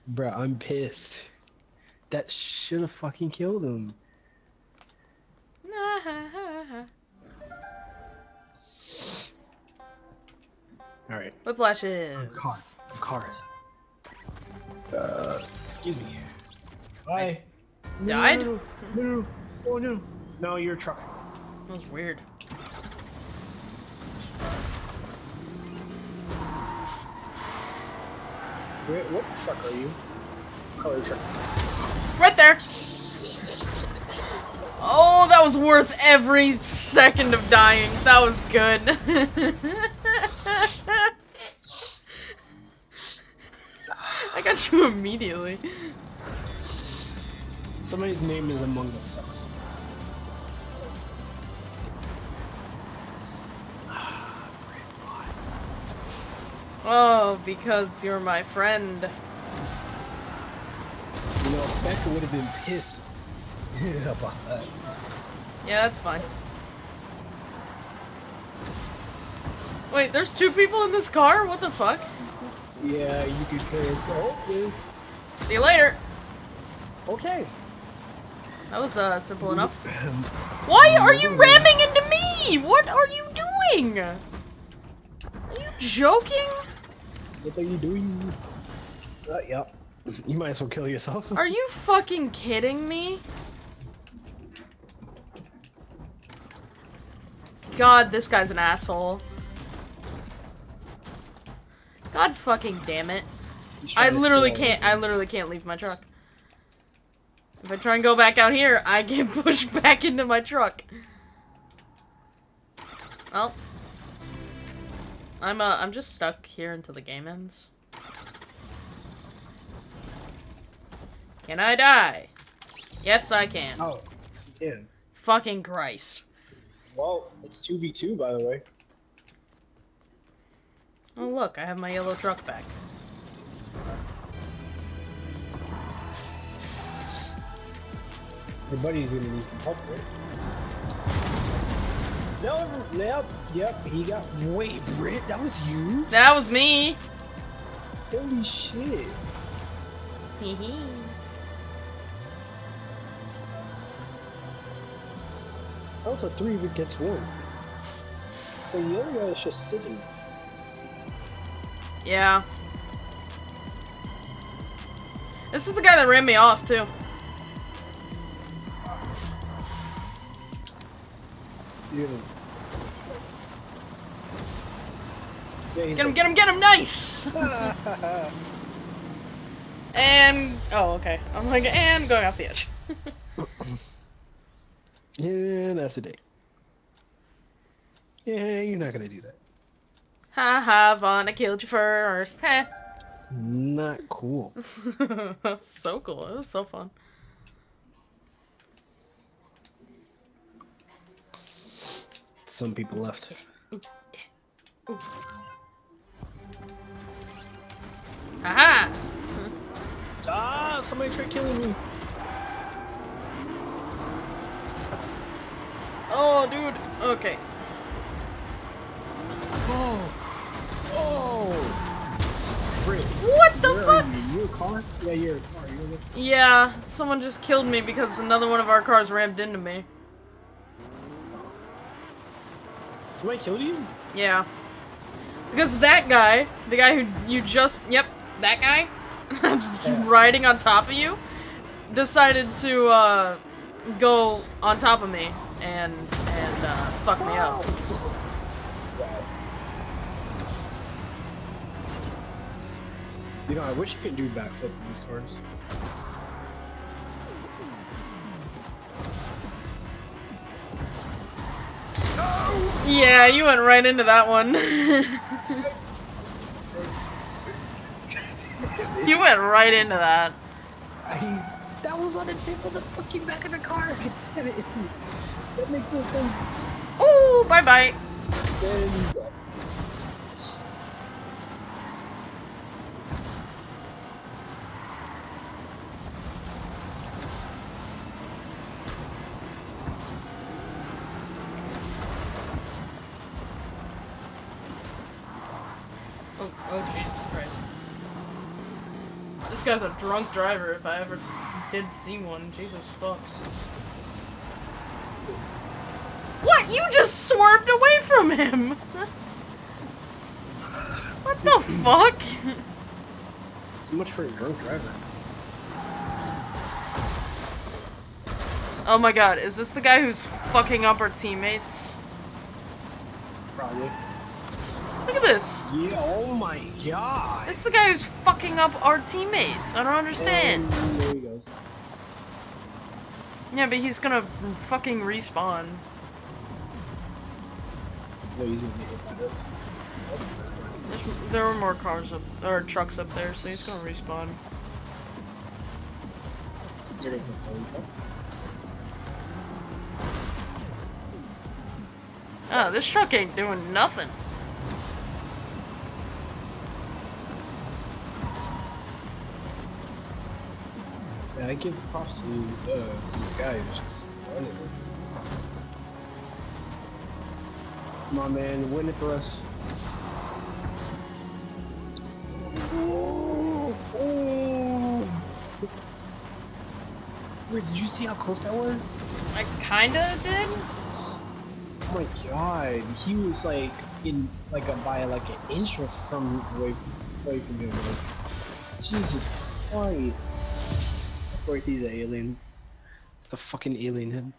Bro, I'm pissed. That should have fucking killed him. Alright, Whiplashes. cars. Cars. Uh, excuse me. Bye. Died? No, no, no, oh no. No, you're a truck. That was weird. Where, what truck are you? Color truck. Right there. Oh, that was worth every second of dying. That was good. I got you immediately. Somebody's name is Among Us Sucks. Oh, because you're my friend. You know, Becca would have been pissed about that. Yeah, that's fine. Wait, there's two people in this car? What the fuck? Yeah, you could play it. Oh, See you later. Okay. That was uh simple enough. Why are you ramming into me? What are you doing? Are you joking? What are you doing? Uh, yep. You might as well kill yourself. Are you fucking kidding me? God, this guy's an asshole. God fucking damn it. I literally can't I literally can't leave my truck. If I try and go back out here, I get pushed back into my truck. Well. I'm uh I'm just stuck here until the game ends. Can I die? Yes, I can. Oh, yes, you can. Fucking Christ. Well, it's 2v2, by the way. Oh look, I have my yellow truck back. Your buddy's gonna need some help, right? No, yep, yep, he got. Wait, Britt, that was you? That was me. Holy shit. Hee That was a three against one. So the other guy is just sitting. Yeah. This is the guy that ran me off too. He's gonna. Yeah, Get him, like, get him, get him, nice! and, oh, okay. I'm like, and going off the edge. Yeah, that's the day. Yeah, you're not gonna do that. Ha ha, Vaughn, I killed you first. Heh. Not cool. so cool, it was so fun. Some people left. Haha! Ah, somebody tried killing me. Oh, dude. Okay. Oh, oh. Britt, What the where fuck? are you? You a car? Yeah, you're a car. You're the... Yeah, someone just killed me because another one of our cars rammed into me. Somebody killed you? Yeah. Because that guy, the guy who you just, yep, that guy, that's riding on top of you, decided to, uh, go on top of me and, and, uh, fuck me up. You know, I wish you could do backflip in these cars. Yeah, you went right into that one. went right into that. I, that was on its for the fucking back of the car. Damn it. That makes no sense. Ooh, bye bye. Then, uh, Oh Jesus Christ! This guy's a drunk driver. If I ever s- did see one, Jesus fuck. What? You just swerved away from him. what the fuck? So much for a drunk driver. Oh my god, is this the guy who's fucking up our teammates? Probably. This. Yeah. Oh my god. It's the guy who's fucking up our teammates. I don't understand. And there he goes. Yeah, but he's gonna fucking respawn. No, he's gonna hit by this. There's, there were more cars up, or trucks up there, so he's gonna respawn. There goes a phone truck. Oh, this truck ain't doing nothing. I give props to uh, to this guy who's just running it. Come man, win it for us. Oh, oh. Wait, did you see how close that was? I kinda did. Oh my god, he was like in like a by like an inch from away away from him. Like, Jesus Christ! Of course, he's an alien. It's the fucking alien head.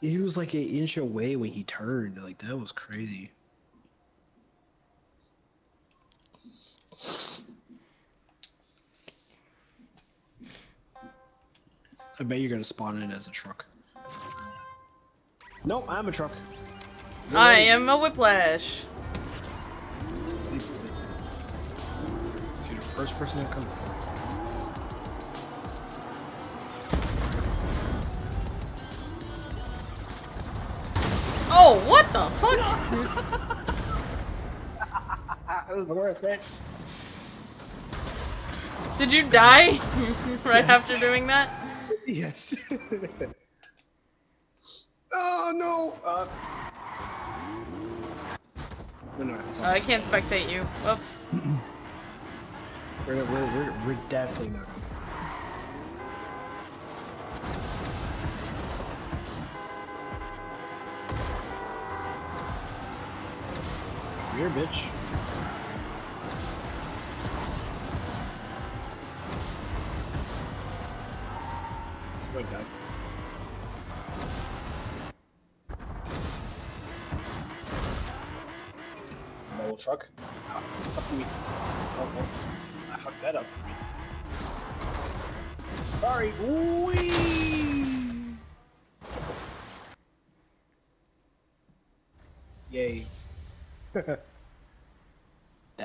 He was like an inch away when he turned. Like that was crazy. I bet you're gonna spawn in as a truck. Nope, I'm a truck. You're I am a whiplash. You're the first person to come. Oh, what the fuck? It was worth it. Did you die right Yes. after doing that? Yes. oh no. Uh... No, no, Oh, I can't spectate you. Whoops. we're, we're, we're, we're definitely not. Here, bitch. It's like that. Truck. Stuff for me. Oh. I fucked that up. Sorry. Whee! Yay. that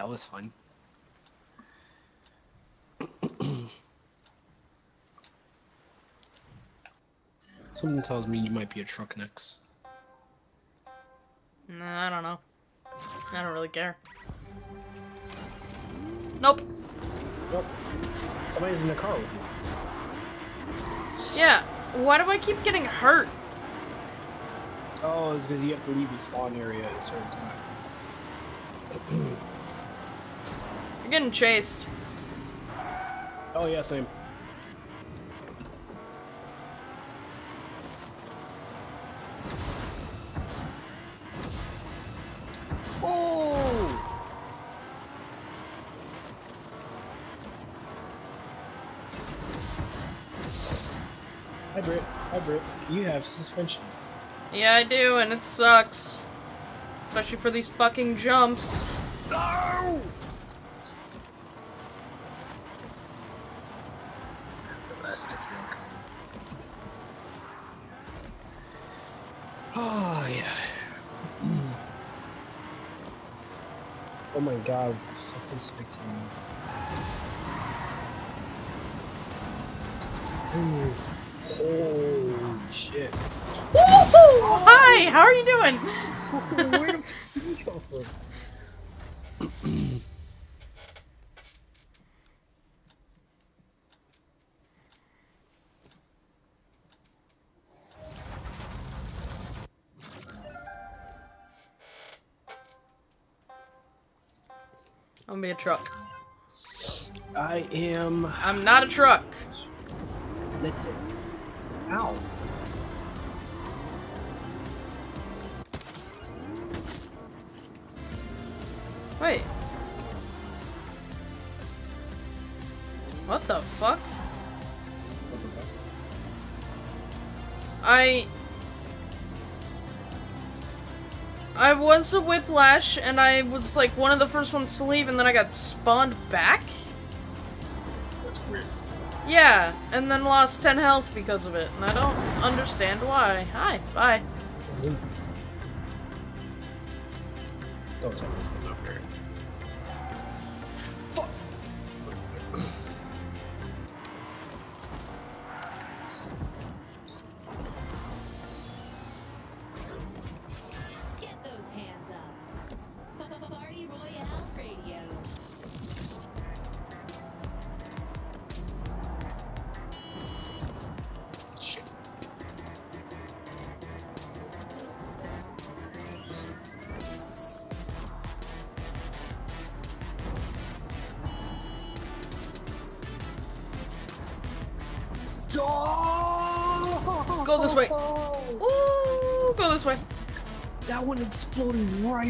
was fun. Something tells me you might be a truck next. Nah, I don't know. I don't really care. Nope. Nope. Somebody's in the car with you. Yeah. Why do I keep getting hurt? Oh, it's because you have to leave the spawn area at a certain time. You're getting chased. Oh yeah, same. Have suspension. Yeah, I do, and it sucks. Especially for these fucking jumps. No! Oh yeah. oh my god, fucking spectating. Holy oh shit. Woohoo! Oh. Hi, how are you doing? I'm gonna be a truck. I am. I'm not a truck. That's it. Ow. What the fuck? What the fuck? I... I was a whiplash, and I was like one of the first ones to leave, and then I got spawned back? That's weird. Yeah, and then lost 10 health because of it, and I don't understand why. Hi, bye. Don't tell me it's coming up here.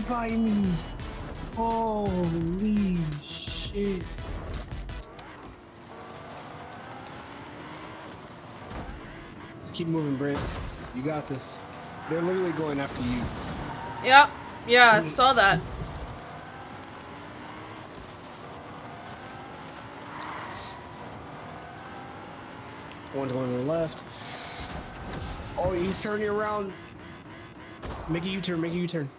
By me. Holy shit. Just keep moving, Brent. You got this. They're literally going after you. Yep, yeah, I saw that. One's going to the left. Oh, he's turning around. Make a U-turn, make a U-turn.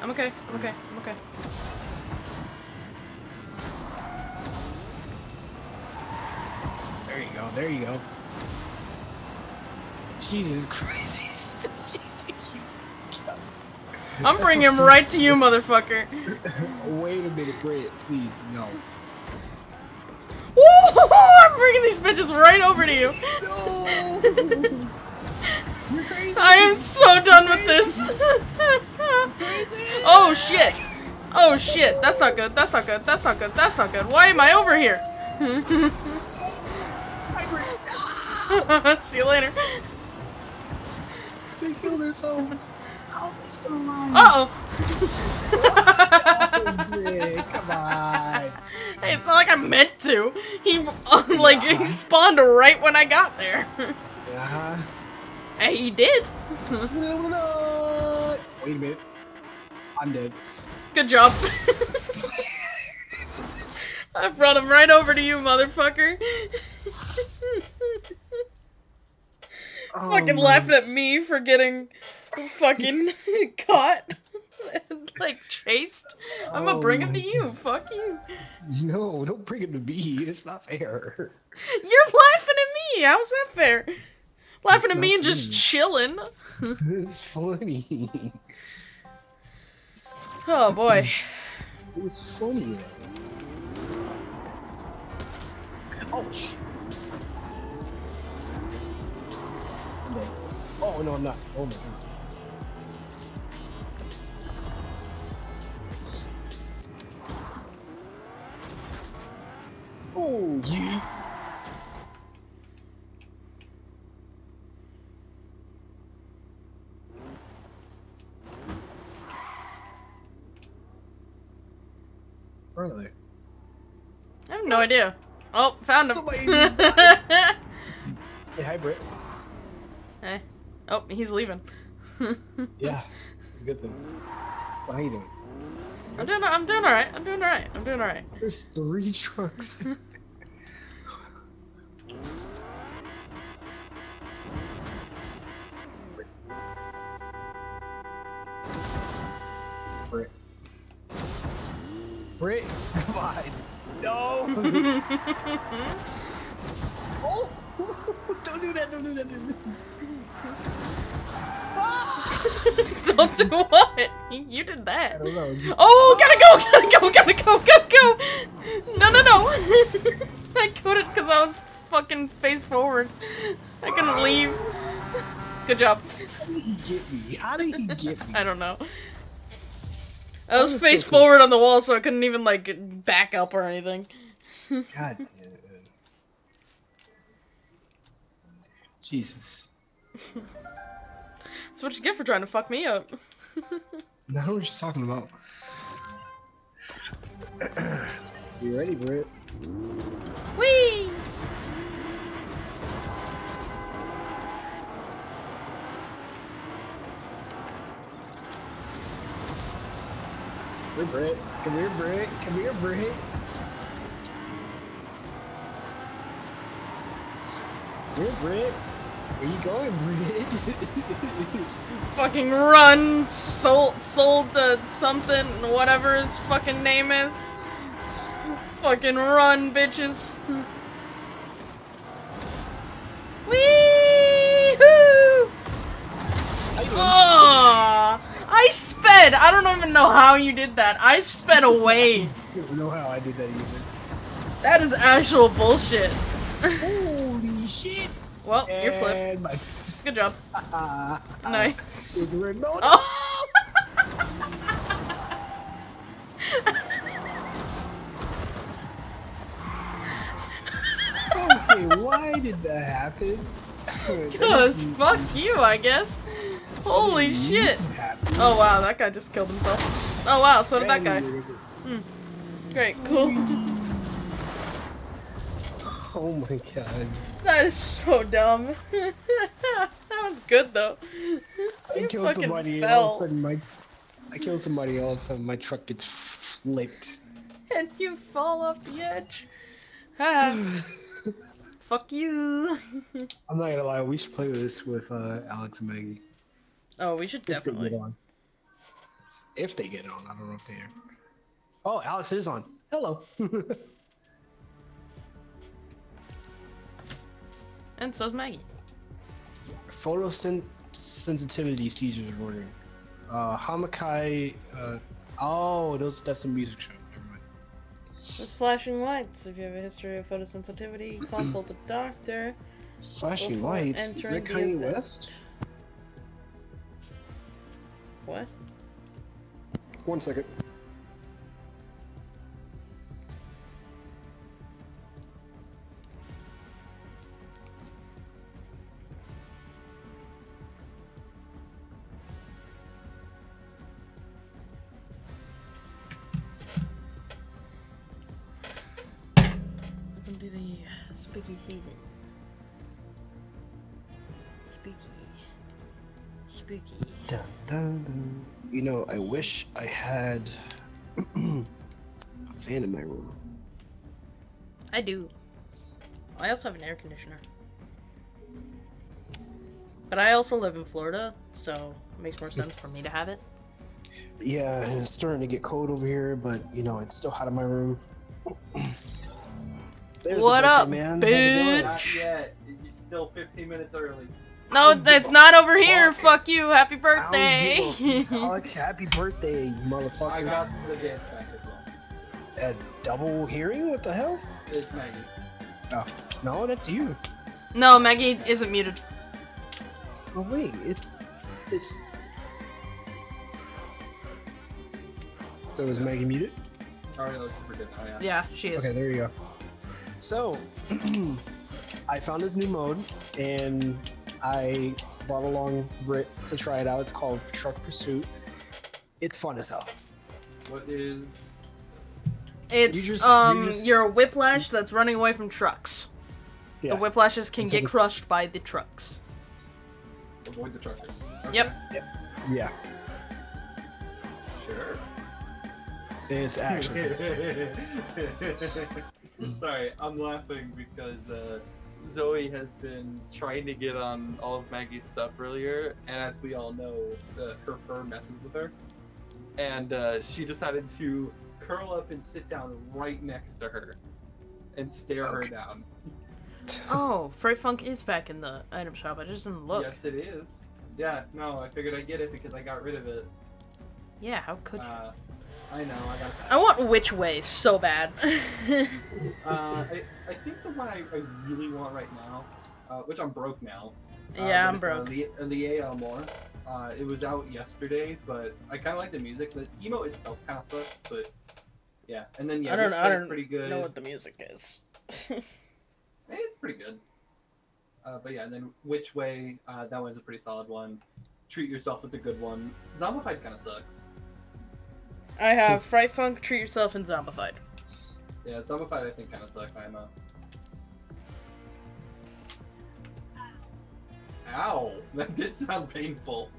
I'm okay, I'm okay, I'm okay. There you go, there you go. Jesus Christ. I'm bringing him right to you, motherfucker. Wait a minute, Brent, please, no. Woo! I'm bringing these bitches right over to you. No! You're crazy! I am so done with this. Oh shit. Oh shit. That's not good. That's not good. That's not good. That's not good. Why am I over here? See you later. They killed themselves. I'm still alive. Uh oh. Oh, come on. Hey, it's not like I meant to. He uh, like he spawned right when I got there. Uh-huh. and he did. Wait a minute. I'm dead. Good job. I brought him right over to you, motherfucker. Oh fucking my- laughing at me for getting fucking caught and like chased. I'm gonna Oh bring him to you. Fuck you. No, don't bring him to me. It's not fair. You're laughing at me. How's that fair? Laughing It's at me and just funny. chilling. It's funny. Oh boy. Hmm. It was funny. No. Oh no, I'm not. Oh my god. Oh yeah. Where are they? I have no idea. Oh, found him. Somebody just died. Hey, hi, Britt. Hey. Oh, he's leaving. Yeah, it's a good thing. How you doing? I'm doing. I'm doing all right. I'm doing all right. I'm doing all right. There's three trucks. Britt. Britt, come on. No. oh, don't do that. Don't do that. Don't do that. Ah. Don't do what? You did that. I don't know. just- Oh, gotta go, gotta go, gotta go, gotta go. No, no, no. I couldn't because I was fucking face forward. I couldn't leave. Good job. How did he get me? How did he get me? I don't know. I was was face so forward on the wall, so I couldn't even like back up or anything. God man. Jesus. That's what you get for trying to fuck me up. I don't know what you're talking about. you ready, Britt? Whee! Come here, Britt. Come here, Britt. Come here, Britt. Come here, Britt. Where you going, Britt? Fucking run, sold, sold to something, whatever his fucking name is. Fucking run, bitches. Wee-hoo! Aw, I sped. I don't even know how you did that. I sped away. I don't know how I did that either. That is actual bullshit. Holy shit! Well, you're flipped. My Good job. uh, Nice. no, no. Oh. Okay, why did that happen? Cause fuck you, I guess. Holy shit. Oh wow, that guy just killed himself. Oh wow, so did that guy. Great, cool. Oh my god. That is so dumb. that was good though. I killed somebody and all of a sudden my I killed somebody all of a sudden my truck gets flipped. And you fall off the edge. Fuck you. I'm not gonna lie, we should play this with uh, Alex and Maggy. Oh, we should If they definitely. get on. If they get on, I don't know if they are. Oh, Alex is on. Hello. And so's Maggy. Photosen sensitivity seizures were Uh, Hamakai. Uh, oh, those that's a music show. Never mind. With flashing lights. If you have a history of photosensitivity, consult a doctor. Flashing lights. Is that the Kanye event. West? What? One second. You know, I wish I had a fan in my room. I do. I also have an air conditioner. But I also live in Florida, so it makes more sense for me to have it. Yeah, it's starting to get cold over here, but you know, it's still hot in my room. There's What birthday up, man. How's it going? Not yet. You're still 15 minutes early. No, don't that's not over here. fuck. Fuck you. Happy birthday. give. Happy birthday, motherfucker. I got the dance back as well. A double hearing? What the hell? It's Maggy. Oh, no, that's you. no, Maggy isn't muted. Oh wait, it, it's. So is Maggy muted? Already looking for dinner. Oh, yeah. Yeah, she is. Okay, there you go. So, I found this new mode, and I brought along Brit to try it out. It's called Truck Pursuit. It's fun as hell. What is. It's You just- you um just- you're a whiplash that's running away from trucks. Yeah. The whiplashes can Until get the- crushed by the trucks. Avoid the truckers. Okay. Yep. Yeah, Sure. it's actually. Sorry, I'm laughing because uh, Zoe has been trying to get on all of Maggy's stuff earlier, and as we all know, the, her fur messes with her. And uh, she decided to curl up and sit down right next to her and stare her down. Oh, Fright Funk is back in the item shop. I just didn't look. Yes, it is. Yeah, no, I figured I'd get it because I got rid of it. Yeah, how could you? I know, I got I want Which Way so bad. Uh, I, I think the one I, I really want right now, uh, which I'm broke now, Uh, Yeah, I'm it's, uh, broke. Le- uh. Uh, it was out yesterday, but I kind of like the music. The emo itself kind of sucks, but yeah. And then yeah, I don't know. I don't pretty good. know what the music is. Eh, it's pretty good. Uh, but yeah, and then Which Way, uh, that one's a pretty solid one. Treat Yourself it's a good one. Zombified kind of sucks. I have Fright Funk, Treat Yourself, and Zombified. Yeah, Zombified I think kind of sucks. I'm a. Ow! That did sound painful.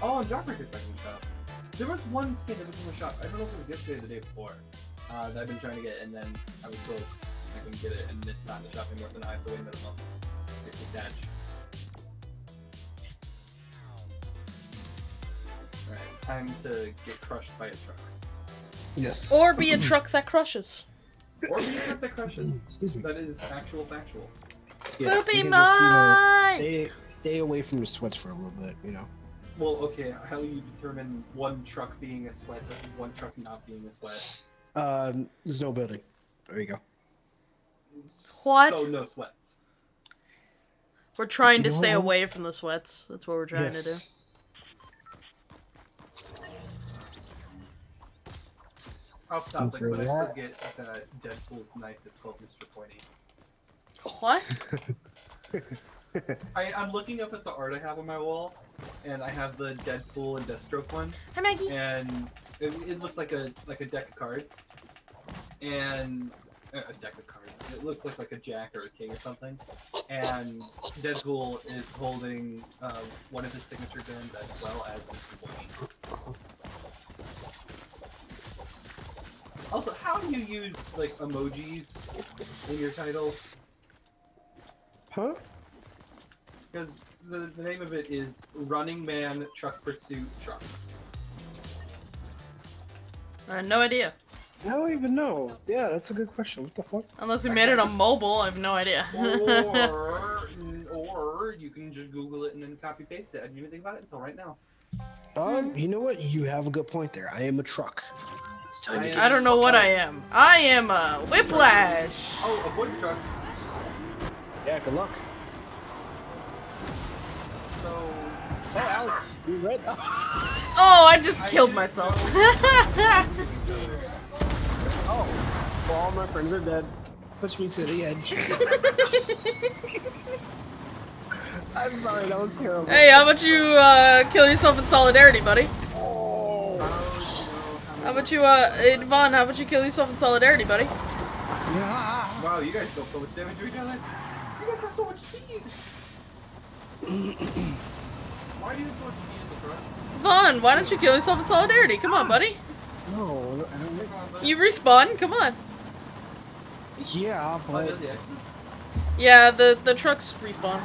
Oh, and Jawbreaker's back in the shop. There was one skin that was in the shop. I don't know if it was yesterday or the day before. Uh, that I've been trying to get, and then I was told I couldn't get it, and it's not in the shop anymore, so now I have to wait another month. It's a dash. Time to get crushed by a truck. Yes. Or be a truck that crushes. Or be a truck that crushes. Excuse me. That is actual factual. Yeah, Spoopy we can you know, mine! stay stay away from the sweats for a little bit, you know. Well, okay, how do you determine one truck being a sweat versus one truck not being a sweat? Um, there's no building. There you go. What? So no sweats. We're trying You to stay away from the sweats. That's what we're trying to do. Yes. I'll stop And it, for but I that- forget that Deadpool's knife is called Mr. Pointy. What? I, I'm looking up at the art I have on my wall, and I have the Deadpool and Deathstroke one, Hi, Maggy. and it, it looks like a like a deck of cards, and uh, a deck of cards. It looks like like a jack or a king or something, and Deadpool is holding uh, one of his signature guns as well as Mr. Pointy. Also, how do you use like emojis in your title? Huh? Because the, the name of it is Running Man Truck Pursuit Truck. I have no idea. I don't even know. Yeah, that's a good question. What the fuck? Unless we made it on mobile, I have no idea. or or you can just Google it and then copy paste it. I didn't even think about it until right now. Um, you know what? You have a good point there. I am a truck. It's time to I get I don't know what I am. I am a whiplash. Oh, avoid the truck. Yeah, good luck. So Oh, Alex, you read? Oh, I just killed myself. oh, well, all my friends are dead. Push me to the edge. I'm sorry, that was terrible. hey, how about you uh, kill yourself in solidarity, buddy? Oh, How about you, uh, hey, Devon, how about you kill yourself in solidarity, buddy? yeah. wow, you guys dealt so much damage to each other. You guys have so much speed. Why do you have so much speed in the truck? Vaughn, why don't you kill yourself in solidarity? Come on, buddy. No, I don't Come on. You respawn, come on. Yeah, Oh, but does? Yeah, the, the trucks respawn.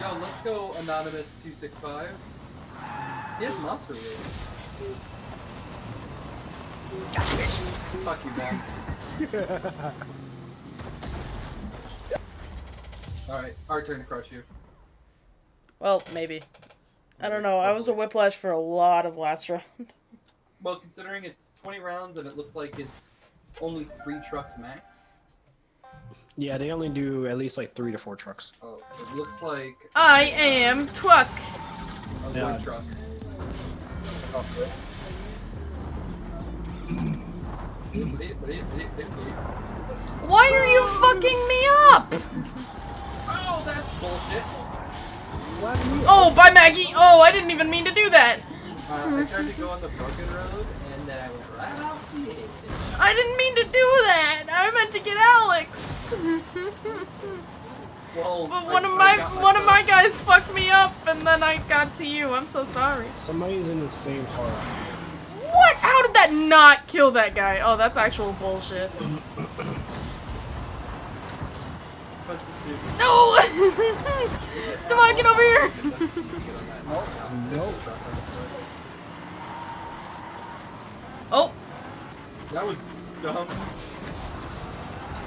Yo, let's go anonymous two six five. He has monster wave. Fuck you, man. Alright, our turn to crush you. Well, maybe. I don't know. I was a whiplash for a lot of last round. Well, considering it's 20 rounds and it looks like it's only three trucks max. yeah, they only do at least like three to four trucks. Oh, it looks like I am Twuck. a Yeah. one truck. Oh, Why are you fucking me up? Oh, that's bullshit. Oh, bye, Maggy. Oh, I didn't even mean to do that. I to go on the broken road and then I went right the edge. I didn't mean to do that. I meant to get Alex. Well, but I- one of my one of my guys fucked me up, and then I got to you. I'm so sorry. Somebody's in the same car. What? How did that not kill that guy? Oh, that's actual bullshit. Punch the dude. No! Come on, get over here! Nope. Oh, That was dumb.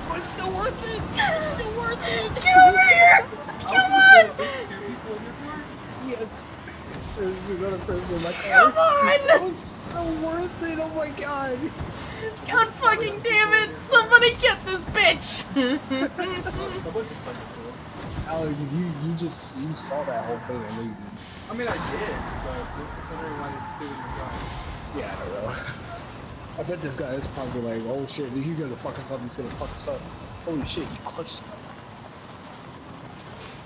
But it's still worth it. It's still worth it. get over here! Come on! Two people in your car? Yes. There's another person in my Come car. That was so worth it. Oh my god. God fucking damn it! Somebody get this bitch! bitch! Someone just played it cool. Alex, you you just you saw that whole thing. I know you. I mean, I did, but I'm wondering why it's two in. Yeah, I don't know. I bet this guy is probably like, oh shit, he's gonna fuck us up. He's gonna fuck us up. Holy shit, you clutched it.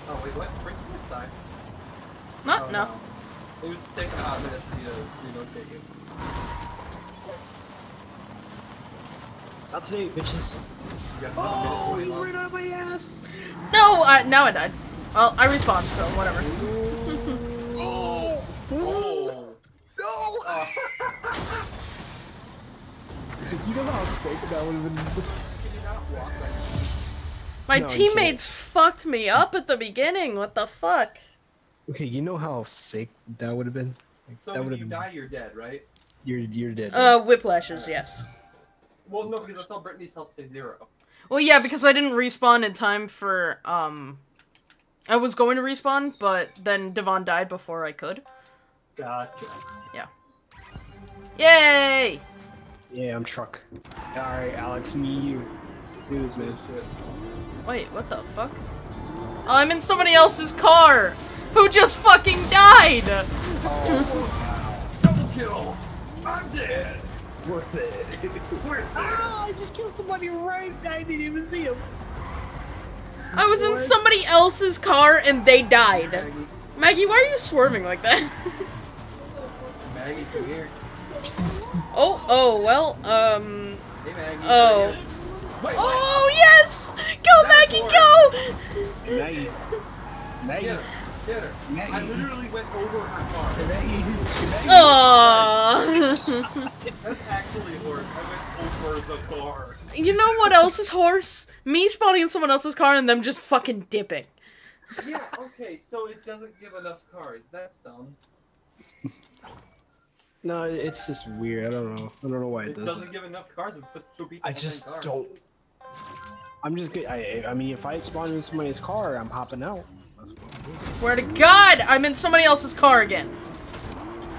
Oh wait, what? Rick just died. No, Oh, no. It was taking a hot minute for you to relocate you. Not today, bitches. You got Oh, seven he's right on my ass. No, I, now I died. Well, I respawned, so whatever. Oh, Oh. no! Uh, you know how sick that would have been. can you not walk right My No, teammates fucked me up at the beginning. What the fuck? Okay, you know how sick that would have been. Like, So that when would you have die, you're dead, right? You're you're dead. Uh, whiplashes, yes. Well, no, because that's how Brittany's health stays zero. Well, yeah, because I didn't respawn in time for, um... I was going to respawn, but then Devon died before I could. Gotcha. Yeah. Yay! yeah, I'm truck. All right, Alex, me, you. Do this, man. Wait, what the fuck? Oh, I'm in somebody else's car! Who just fucking died! Double kill! I'm dead! What's it. ah, I just killed somebody right. I didn't even see him. I was in somebody else's car and they died. Maggy. Maggy, why are you swerving like that? Maggy, come here. oh, oh, well, um... Hey, Maggy. Oh. Wait, wait. Oh, yes! Go, Maggy, go! Maggy. Maggy. Get her. I literally went over her car. Maggy. Maggy. Aww. That's actually horse. I went over the car. you know what else is horse? Me spawning in someone else's car and them just fucking dipping. Yeah, okay, so it doesn't give enough cars. That's dumb. No, it's just weird. I don't know. I don't know why it It doesn't. doesn't give enough cars. It puts two people I just same don't. I'm just good. I, I mean, if I spawn in somebody's car, I'm hopping out. That's what I'm doing. Swear to God, I'm in somebody else's car again.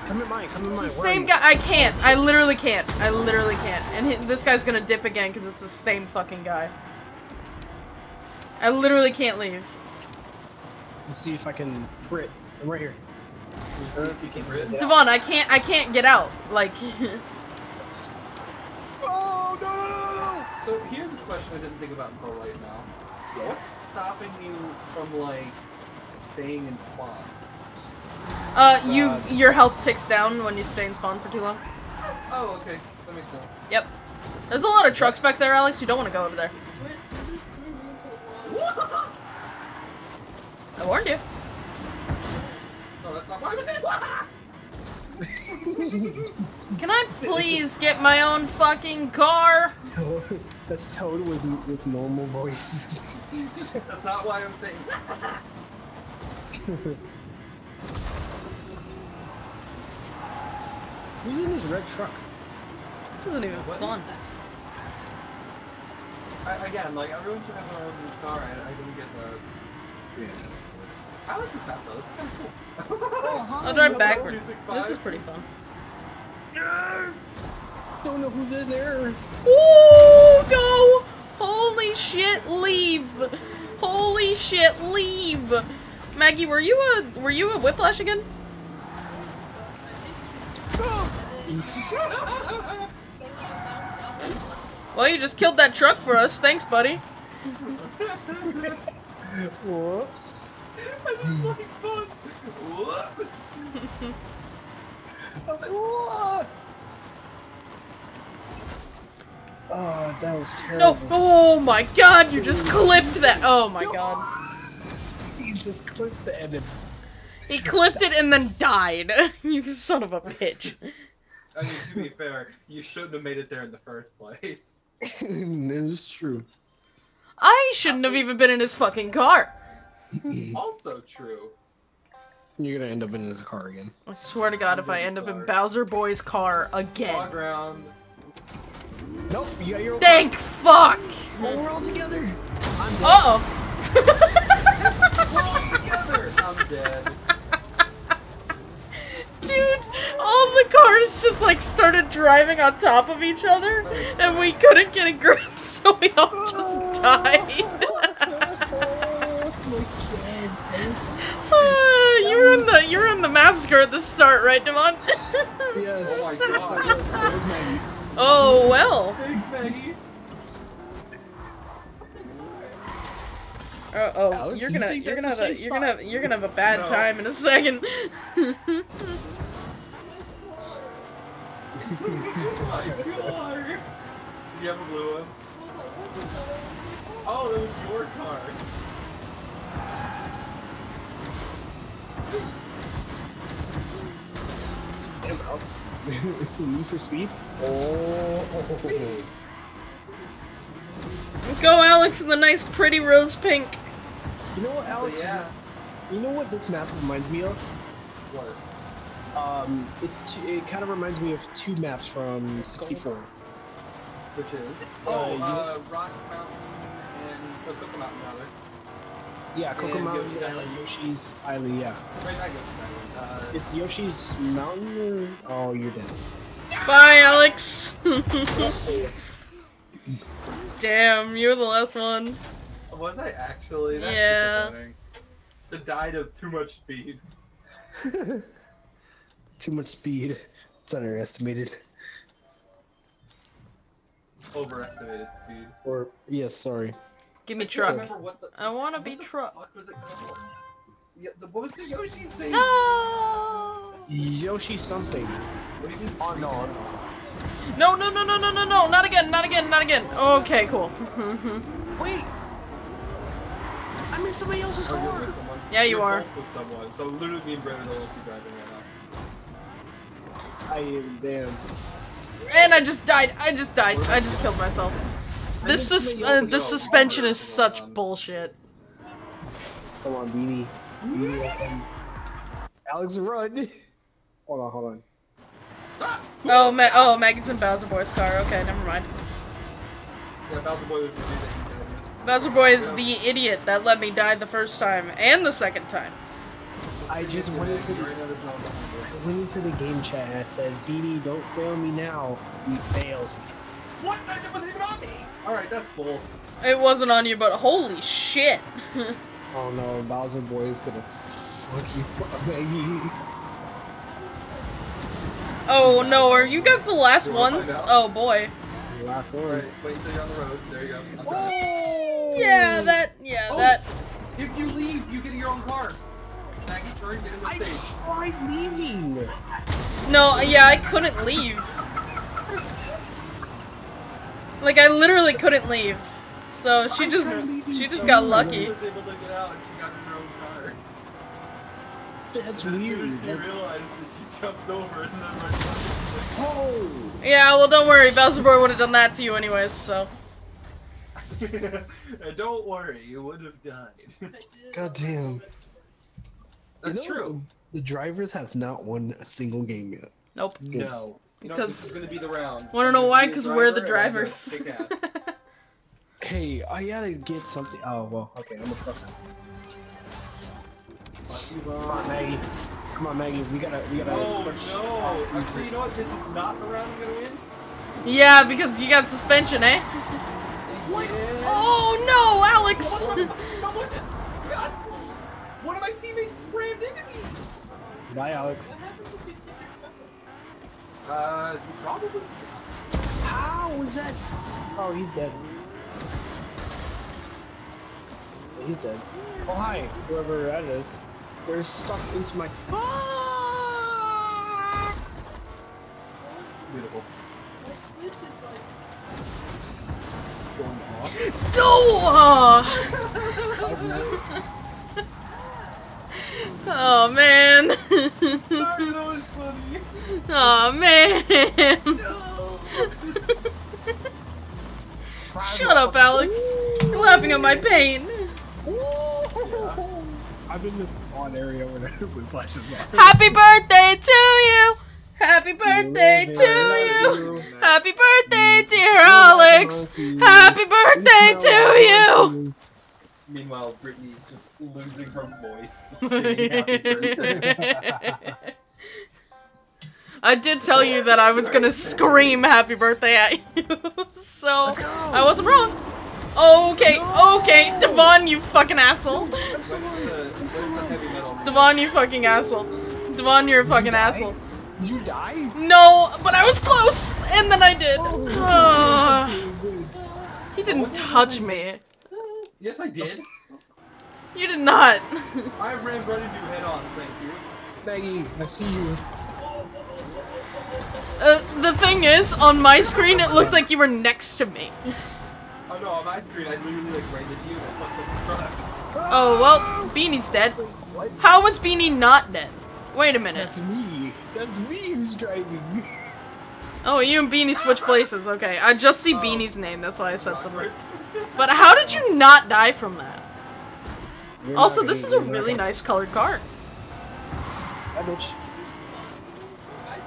Come in mine. Come in It's the Where same guy. I can't. I literally can't. I literally can't. And hi- this guy's gonna dip again because it's the same fucking guy. I literally can't leave. Let's see if I can. Brit, I'm right here. If you can rid- Devon, I can't. I can't get out. Like, Oh no no no no! So here's a question I didn't think about until right now. What's stopping you from like staying in spawn? uh, you God. your health ticks down when you stay in spawn for too long. Oh, okay, that makes sense. Yep. There's a lot of trucks back there, Alex. You don't want to go over there. I warned you. No, that's not why I was saying. Can I please get my own fucking car? Toad- That's Toad with with normal voice. That's not why I'm saying. Who's in this red truck? This isn't even What? fun. I, again, like everyone should have their own car. I, I didn't get the. Yeah. I like this map though. This is kind of cool. I'll drive backwards. This is pretty fun. Don't know who's in there. Ooh, go! Holy shit, leave! Holy shit, leave! Maggy, were you a were you a whiplash again? Well, you just killed that truck for us. Thanks, buddy. Whoops. I just like bugs. What? I was like, "Whoa!" Oh, that was terrible. No! Oh my god, you just clipped that. Oh my god. You just clicked the edit. He clipped it and then died. you son of a bitch. I mean, to be fair, you shouldn't have made it there in the first place. it is true. I shouldn't have even been in his fucking car. Also true. You're gonna end up in his car again. I swear to god, if I end up in Bowser Boy's car again. ground. Nope, you got your own Thank fuck! car. Oh, we're all together. I'm. Uh We're all together. I'm dead. Dude, all the cars just like started driving on top of each other and we couldn't get a grip, so we all just died. Uh, you were in the you were in the massacre at the start, right, Devon? Yes. Oh my God. So, yes, that was Maggy. oh well. Thanks, Maggy. Uh oh, Alex, you're gonna think you're gonna have a a, you're gonna spot? you're gonna have a bad No. time in a second. Oh my god. Do you have a blue one? Oh, that was your car. Damn, Alex. Need for speed? Oh. Go, Alex, in the nice, pretty rose pink. You know what, Alex? yeah. You know what this map reminds me of? What? Um, it's two, it kind of reminds me of two maps from 64. Which is? uh, oh, you- uh, Rock Mountain and oh, Choco Mountain, rather. Yeah, Choco And Mountain Yoshi and Island. Yoshi's Island. Yeah, Wait, not Yoshi Island. Uh, it's Yoshi's Mountain. Or... Oh, you're dead. Bye, Alex. Damn, you're the last one. Was I actually? That's Yeah. disappointing. The died of too much speed. Too much speed. It's underestimated. Overestimated speed. Or yes, sorry. Give me I can't truck. what the- I wanna what be the truck. fuck was it called? Yeah, the, what was the Yoshi's name? No. Yoshi something. What do you mean? Oh no, No, no. no, no, no, no, no, no, not again, not again, not again. Okay, cool. Wait! I'm in somebody else's Oh, you're car! with someone. Yeah, you You're are. both With someone. So literally me and Brandon are the only driving right now. I am damn. And I just died. I just died. I just killed myself. This think sus- uh, else is this suspension is such bullshit. Come on, Beanie. Beanie. um, Alex, run! Hold on, hold on. Oh, Ma- oh, Maggy's in Bowser Boy's car. Okay, never mind. Yeah, Bowser Boy was the dude that you killed. Bowser Boy is the idiot that let me die the first time and the second time. I just went into the, Right now, there's no one behind you. I went into the game chat and I said, Beanie, don't fail me now. He fails me. What? That wasn't even on me! Alright, that's bull. It wasn't on you, but holy shit. Oh no, Bowser Boy is gonna fuck you up, Maggy. oh no, are you guys the last ones? Oh boy. Last one. Alright, wait until you're on the road. There you go. I'm done. Oh! Yeah, that, yeah, Oh. that. If you leave, you get your own car. Maggy, turn, get in the I stage. tried leaving! No, yeah, I couldn't leave. Like, I literally couldn't leave. So she I just, she just too. got lucky. was able to get out and she got in her own car. That's weird. she realized that she jumped over and then ran Oh! Yeah, well, don't worry, Bowser Boy would have done that to you anyways, so. don't worry, you would have died. God damn. That's you know, true. The drivers have not won a single game yet. Nope. No. It's- You know, Because- this is gonna be the round. Wanna know why? gonna be a 'Cause we're the driver and I'm drivers. gonna kick ass. Hey, I gotta get something. Oh, well, okay, I'm a fuck now. Come on, Maggy. Come on, Maggy. We gotta, we gotta. Oh push no! Alex Actually, you know what? This is not the round I'm gonna win. Yeah, because you got suspension, eh? What? Oh no, Alex! Someone, God, one of my teammates rammed into me. Bye, Alex. Uh, probably. How is that? Oh, he's dead. He's dead. Oh, hi, whoever that is. They're stuck into my. Ah! Beautiful. Oh! Oh man! Sorry, that was funny. Oh man! Shut up, Alex! You're laughing at my pain. I'm in this odd area where Whiplash is at. Happy birthday to you! Happy birthday to you! Happy birthday, dear Alex! Happy birthday to you! Meanwhile, Brittany's just losing her voice. singing happy birthday. I did tell you that I was gonna scream happy birthday at you, so I wasn't wrong. Okay, okay, Devon, you fucking asshole. I'm still alive. I'm where's still the alive. heavy metal? Devon, you fucking asshole. Devon, you're a fucking die? asshole. Did you die? No, but I was close, and then I did. Okay, good. he didn't touch me. Yes, I did. You did not. I ran right into you head on. Thank you. Maggy, I see you. Uh, the thing is, on my screen, it looked like you were next to me. Oh no, on my screen, I literally like ran into you and I fucked up the truck. Oh, well, Beanie's dead. What? How was Beanie not dead? Wait a minute. That's me. That's me who's driving. Oh, you and Beanie switch places. Okay, I just see oh. Beanie's name. That's why I said something. But how did you not die from that? You're Also, this is a really gonna- nice colored car. Bitch.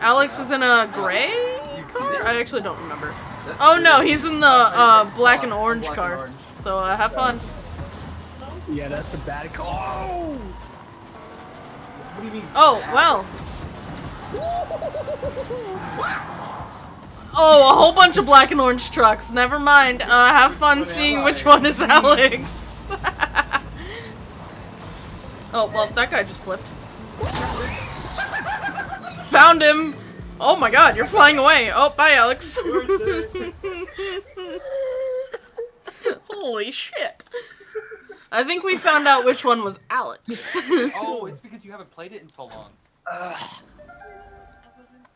Alex is in a gray car? I actually don't remember. Oh no, he's in the uh, black and orange Black and car. orange. So uh, have fun. Yeah, that's the bad car. Oh! What do you mean? Oh, well. Oh, a whole bunch of black and orange trucks. Never mind. Uh, have fun seeing which one is Alex. oh, well, that guy just flipped. Found him. Oh my god, you're flying away. Oh, bye, Alex. Holy shit. I think we found out which one was Alex. Oh, it's because you haven't played it in so long.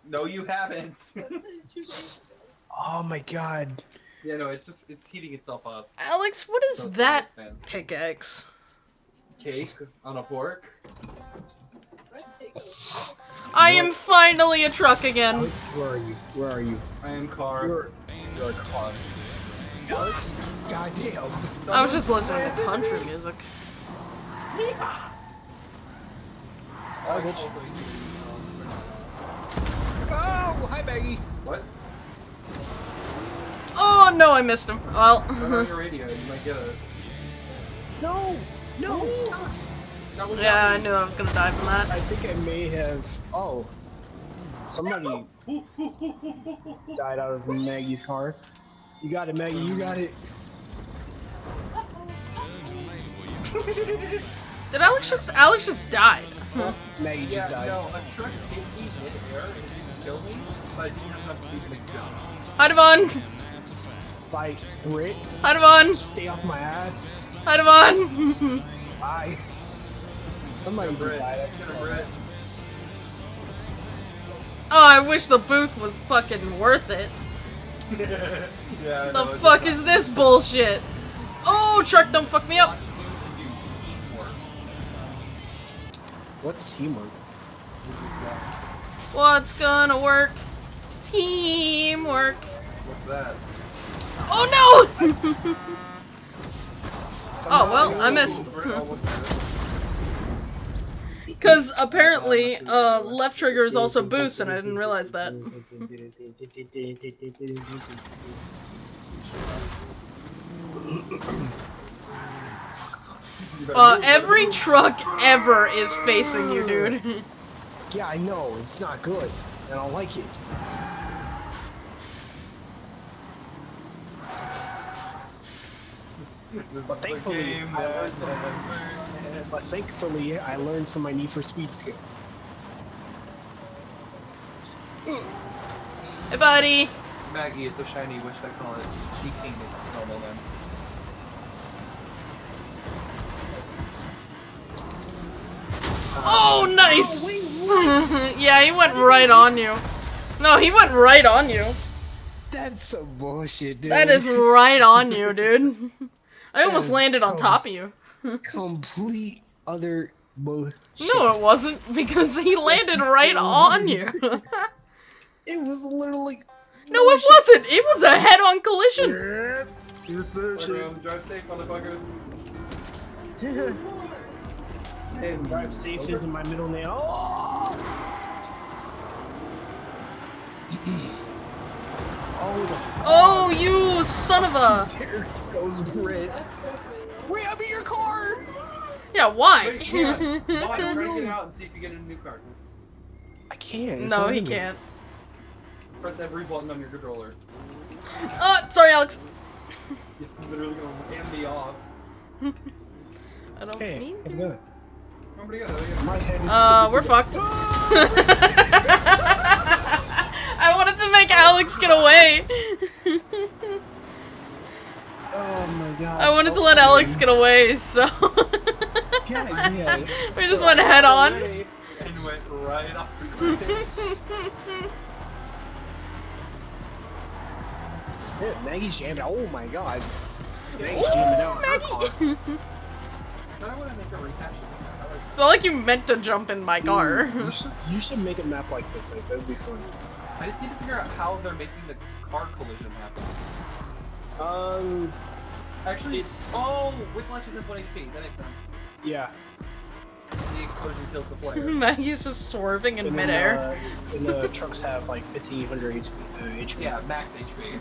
No, you haven't. Oh my god. yeah, no, it's just it's heating itself up. Alex, what is So that pickaxe? Cake on a fork. I am finally a truck again. Alex, where are you? Where are you? I am car. You're, you're a car. Alex, goddamn. I was just listening to country music. Oh. Oh, hi Maggy. What? Oh no, I missed him. Well, Turn on your radio. You might get a. No, no, Alex. That was yeah, I knew I was gonna die from that. I think I may have. Oh, somebody died out of Maggy's car. You got it, Maggy. You got it. Did Alex just? Alex just died. Maggy just died. no, a truck hit me mid-air and killed me, but I didn't have to make a jump. Hi, Devon. Bye, Brit. Hi, Devon. Stay off my ass. Hi, Devon. Bye. Somebody just Brett, died. I get just a saw Brett. oh, I wish the boost was fucking worth it. yeah, The fuck is this bullshit? Oh, truck, don't fuck me up. What's teamwork? What's gonna work? Teamwork. What's that? Oh no! oh well, I missed. What's that? Because apparently, uh, left trigger is also boost, and I didn't realize that. Uh, every truck ever is facing you, dude. Yeah, I know. It's not good. I don't like it. But thankfully, I learned from- never ends. But thankfully, I learned from my Need for Speed skills. hey, buddy. Maggy, it's a shiny wish I call it. She king it normal then. Oh, nice. yeah, he went right on you. No, he went right on you. That's some bullshit, dude. That is right on you, dude. I almost landed on top of you. Complete other bullshit. No, it wasn't because he landed right on you. It was literally. No, it wasn't. It was a head-on collision. Bedroom, drive safe, motherfuckers. Drive safe isn't my middle name. Oh! oh, the. Oh, you son of a. There goes Brit. Brit, I'm in your car! Yeah, why? Wait, yeah. Vaughn, try to get out and see if you get a new card. I can't. no, he in can't. Press every button on your controller. Oh, sorry, Alex. You're literally gonna hand me off. I don't Hey, mean. let's go. I'm gonna. I'm My head is Uh, sticking we're fucked. I wanted to make Alex get away. My god. I wanted to let Alex get away, so Yeah, yeah. we just went head on. Away And went right off the cliff. Yeah, Maggy's jamming. Oh my god. Maggy's jamming out. her car. Maggy. Then I want to make a rehash of that. I like It's not like you meant to jump in my car. You should, you should make a map like this. Like, that would be fun. I just need to figure out how they're making the car collision happen. Um, Actually, It's- oh, Whiplash is in 1 HP. That makes sense. yeah. The explosion kills the player. Maggy's just swerving in And then, midair. Uh, and the trucks have like 1500 HP. Uh, HP. yeah, max HP.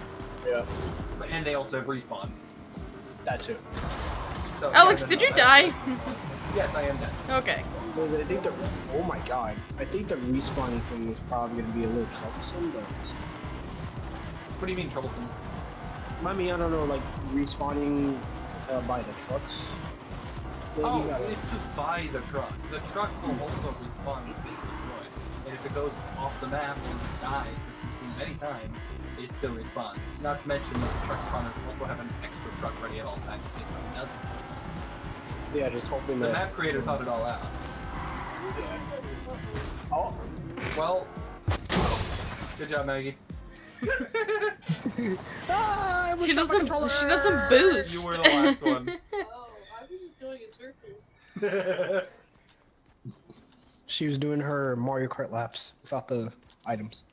Yeah. But, and they also have respawn. That too. So, Alex, yeah, did you die? yes, I am dead. Okay. Well, I think the. Oh my god. I think the respawning thing is probably gonna be a little troublesome, but. What do you mean troublesome? I mean, I don't know, like respawning uh, by the trucks. Like, Oh, gotta- it's just by the truck. The truck will also respawn if it's destroyed. And if it goes off the map and dies, as we've seen many times, it still respawns. Not to mention that the truck spawners also have an extra truck ready at all times in case something doesn't. yeah, just hoping The that. map creator thought it all out. Oh, Well, good job, Maggy. Ah, She doesn't. controller. She doesn't boost. You were the last one. Oh, I was just doing in circles. She was doing her Mario Kart laps without the items.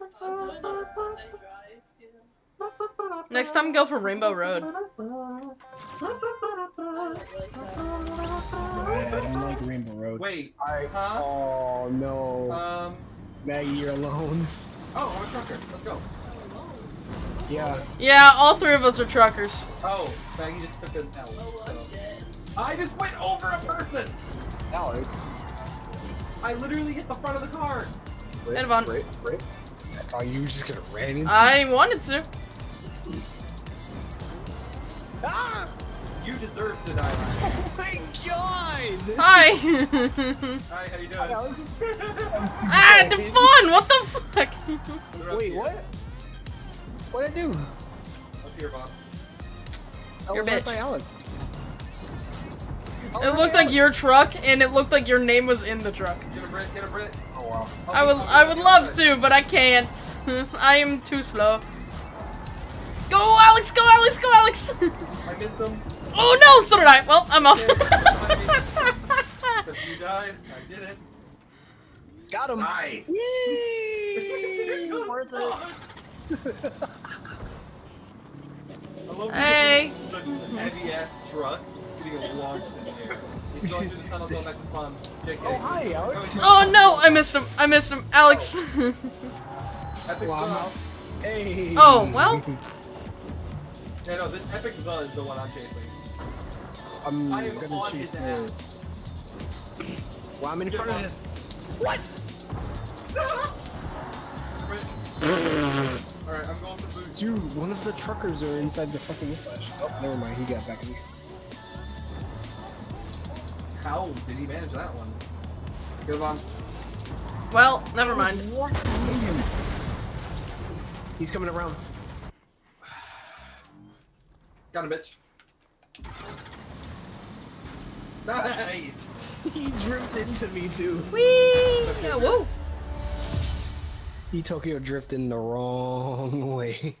I was doing on a Sunday drive. Yeah. Next time, go for Rainbow Road. I don't like that. I, I don't like Rainbow Road. Wait, I. Huh? Oh no, um, Maggy, you're alone. oh, I'm a trucker. Let's go. Yeah. Yeah, all three of us are truckers. Oh, Maggy just took an L. Oh, I'm So. I just went over a person! Alex. I literally hit the front of the car! Rip, Edvon. Rip, rip. I thought you were just gonna ran into. I wanted to. Ah! You deserve to die. Oh my god! Hi. Hi, how you doing? Hi, Alex. ah, Devon, what the fuck? You're up Wait, what? What'd I do? Up here, Bob. I You're was bitch. by Alex. I It looked like Alex. your truck, and it looked like your name was in the truck. Get a Brit, get a Brit. Oh wow. I'll I would, I'll be I on would love to, but I can't. I am too slow. Go, Alex! Go, Alex! Go, Alex! I missed him. oh no! So did I. Well, I'm off. You died, I did it. Got him. Nice! Yay! Worth it. I love Hey. heavy ass truck getting launched in the air. He's going through the tunnel, going back to spawn. Oh hi, Alex. oh no! I missed him. I missed him. Alex. Epic Well, I'm Buzz. out. Hey. Oh, well. Yeah, no, this Epic Buzz is the one I'm chasing. I'm I am gonna on chase his you. Well, I'm in front of this. What? Alright, I'm going for boost. Dude, one of the truckers are inside the fucking whiplash. Oh, never mind. He got back in. How did he manage that one? Good on. well, never mind. What? He's coming around. Got him, bitch. Nice! He drifted into me too. Whee! Yeah, whoa! He Tokyo drifted in the wrong way.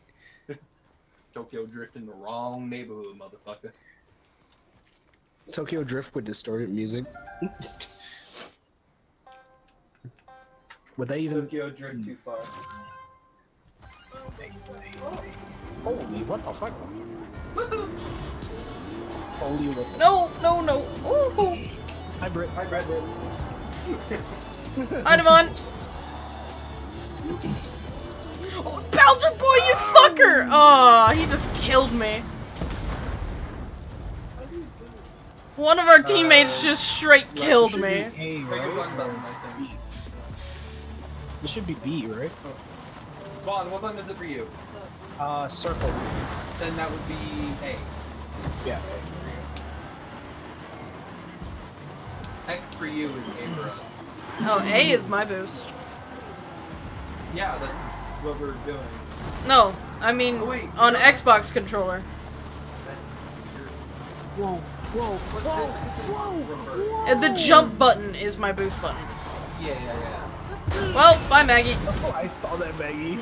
Tokyo drift in the wrong neighborhood, motherfucker. Tokyo drift with distorted music. Would they even? Tokyo drift too far. Holy, what the fuck? Holy, what the? No, no, no. Ooh. Hi, Brit. Hi, Brad. Hi, Devon. Oh, Bowser boy, you fucker! Oh, he just killed me. One of our teammates just straight killed me. A, right? button button, This should be B, right? Vaughn, what button is it for you? Uh, circle. then that would be A. Yeah. X for you is A for us. Oh, A is my boost. Yeah, that's what we're doing. No, I mean Oh, wait, on no. Xbox controller. That's Whoa, whoa, whoa, whoa, And the jump button is my boost button. yeah, yeah, yeah. Well, bye Maggy. Oh, I saw that, Maggy.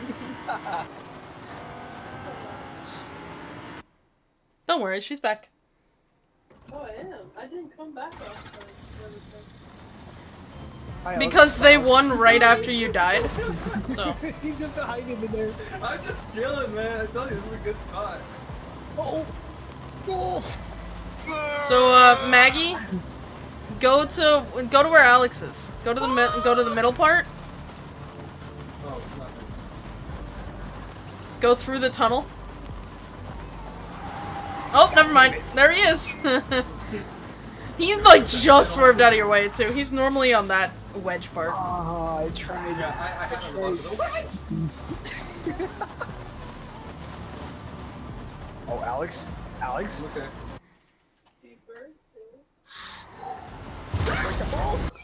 Don't worry, she's back. Oh, I am. I didn't come back last time. Hi, Alex. Because they won right after you died. So He's just hiding in there. I'm just chilling, man. I tell you, this is a good spot. Oh, oh. So uh Maggy, go to go to where Alex is. Go to the mi- go to the middle part. Oh, nothing. Go through the tunnel. Oh, never mind. There he is. he like just swerved out of your way too. He's normally on that wedge part. Ah, I tried. Yeah, I, I have a lot of the Oh, Alex, Alex. Okay.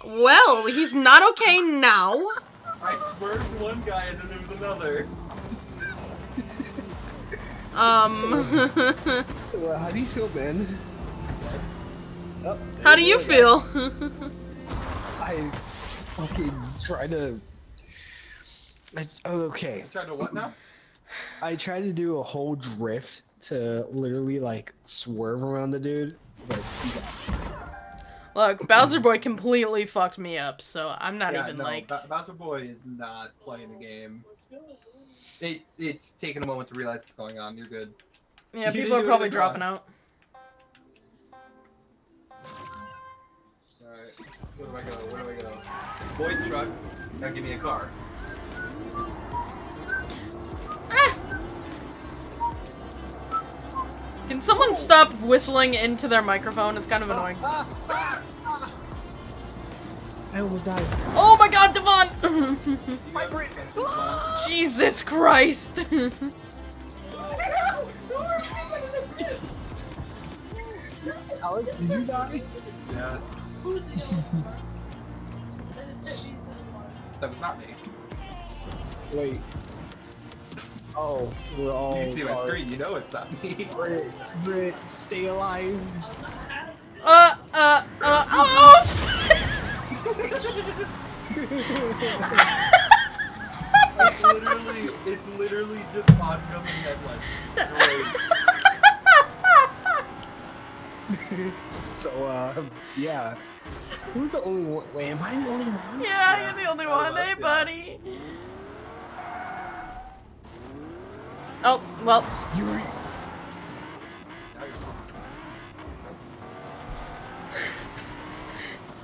Well, he's not okay now. I swerved one guy and then there was another. Um, So, uh, how do you feel, Ben? Oh, how do you there feel? I fucking try to. I, oh, okay. Trying to what now? I tried to do a whole drift to literally like swerve around the dude, but he got. Look, Bowser Boy completely fucked me up, so I'm not yeah, even no, like. Ba- Bowser Boy is not playing the game. It's it's taking a moment to realize what's going on. You're good. Yeah, You people are probably uh, dropping out. Where do I go? Where do I go? Void trucks. Now give me a car. Ah! Can someone stop whistling into their microphone? It's kind of annoying. I almost died. Oh my god, Devon! My brain. Jesus Christ! Alex, did you die? Yeah. Who's the yellow car? I just hit me to the water. That was not me. Wait. Oh, we're all. You can see my cars. screen. You know it's not me. Brit, Brit, stay alive. I was not out of Uh, uh, uh, oh! It's literally, it's literally just oncoming headlights. So, uh, yeah. Who's the only one? Wait, am I the only one? yeah, you're the only one, us, hey yeah. buddy. Oh, well, You were.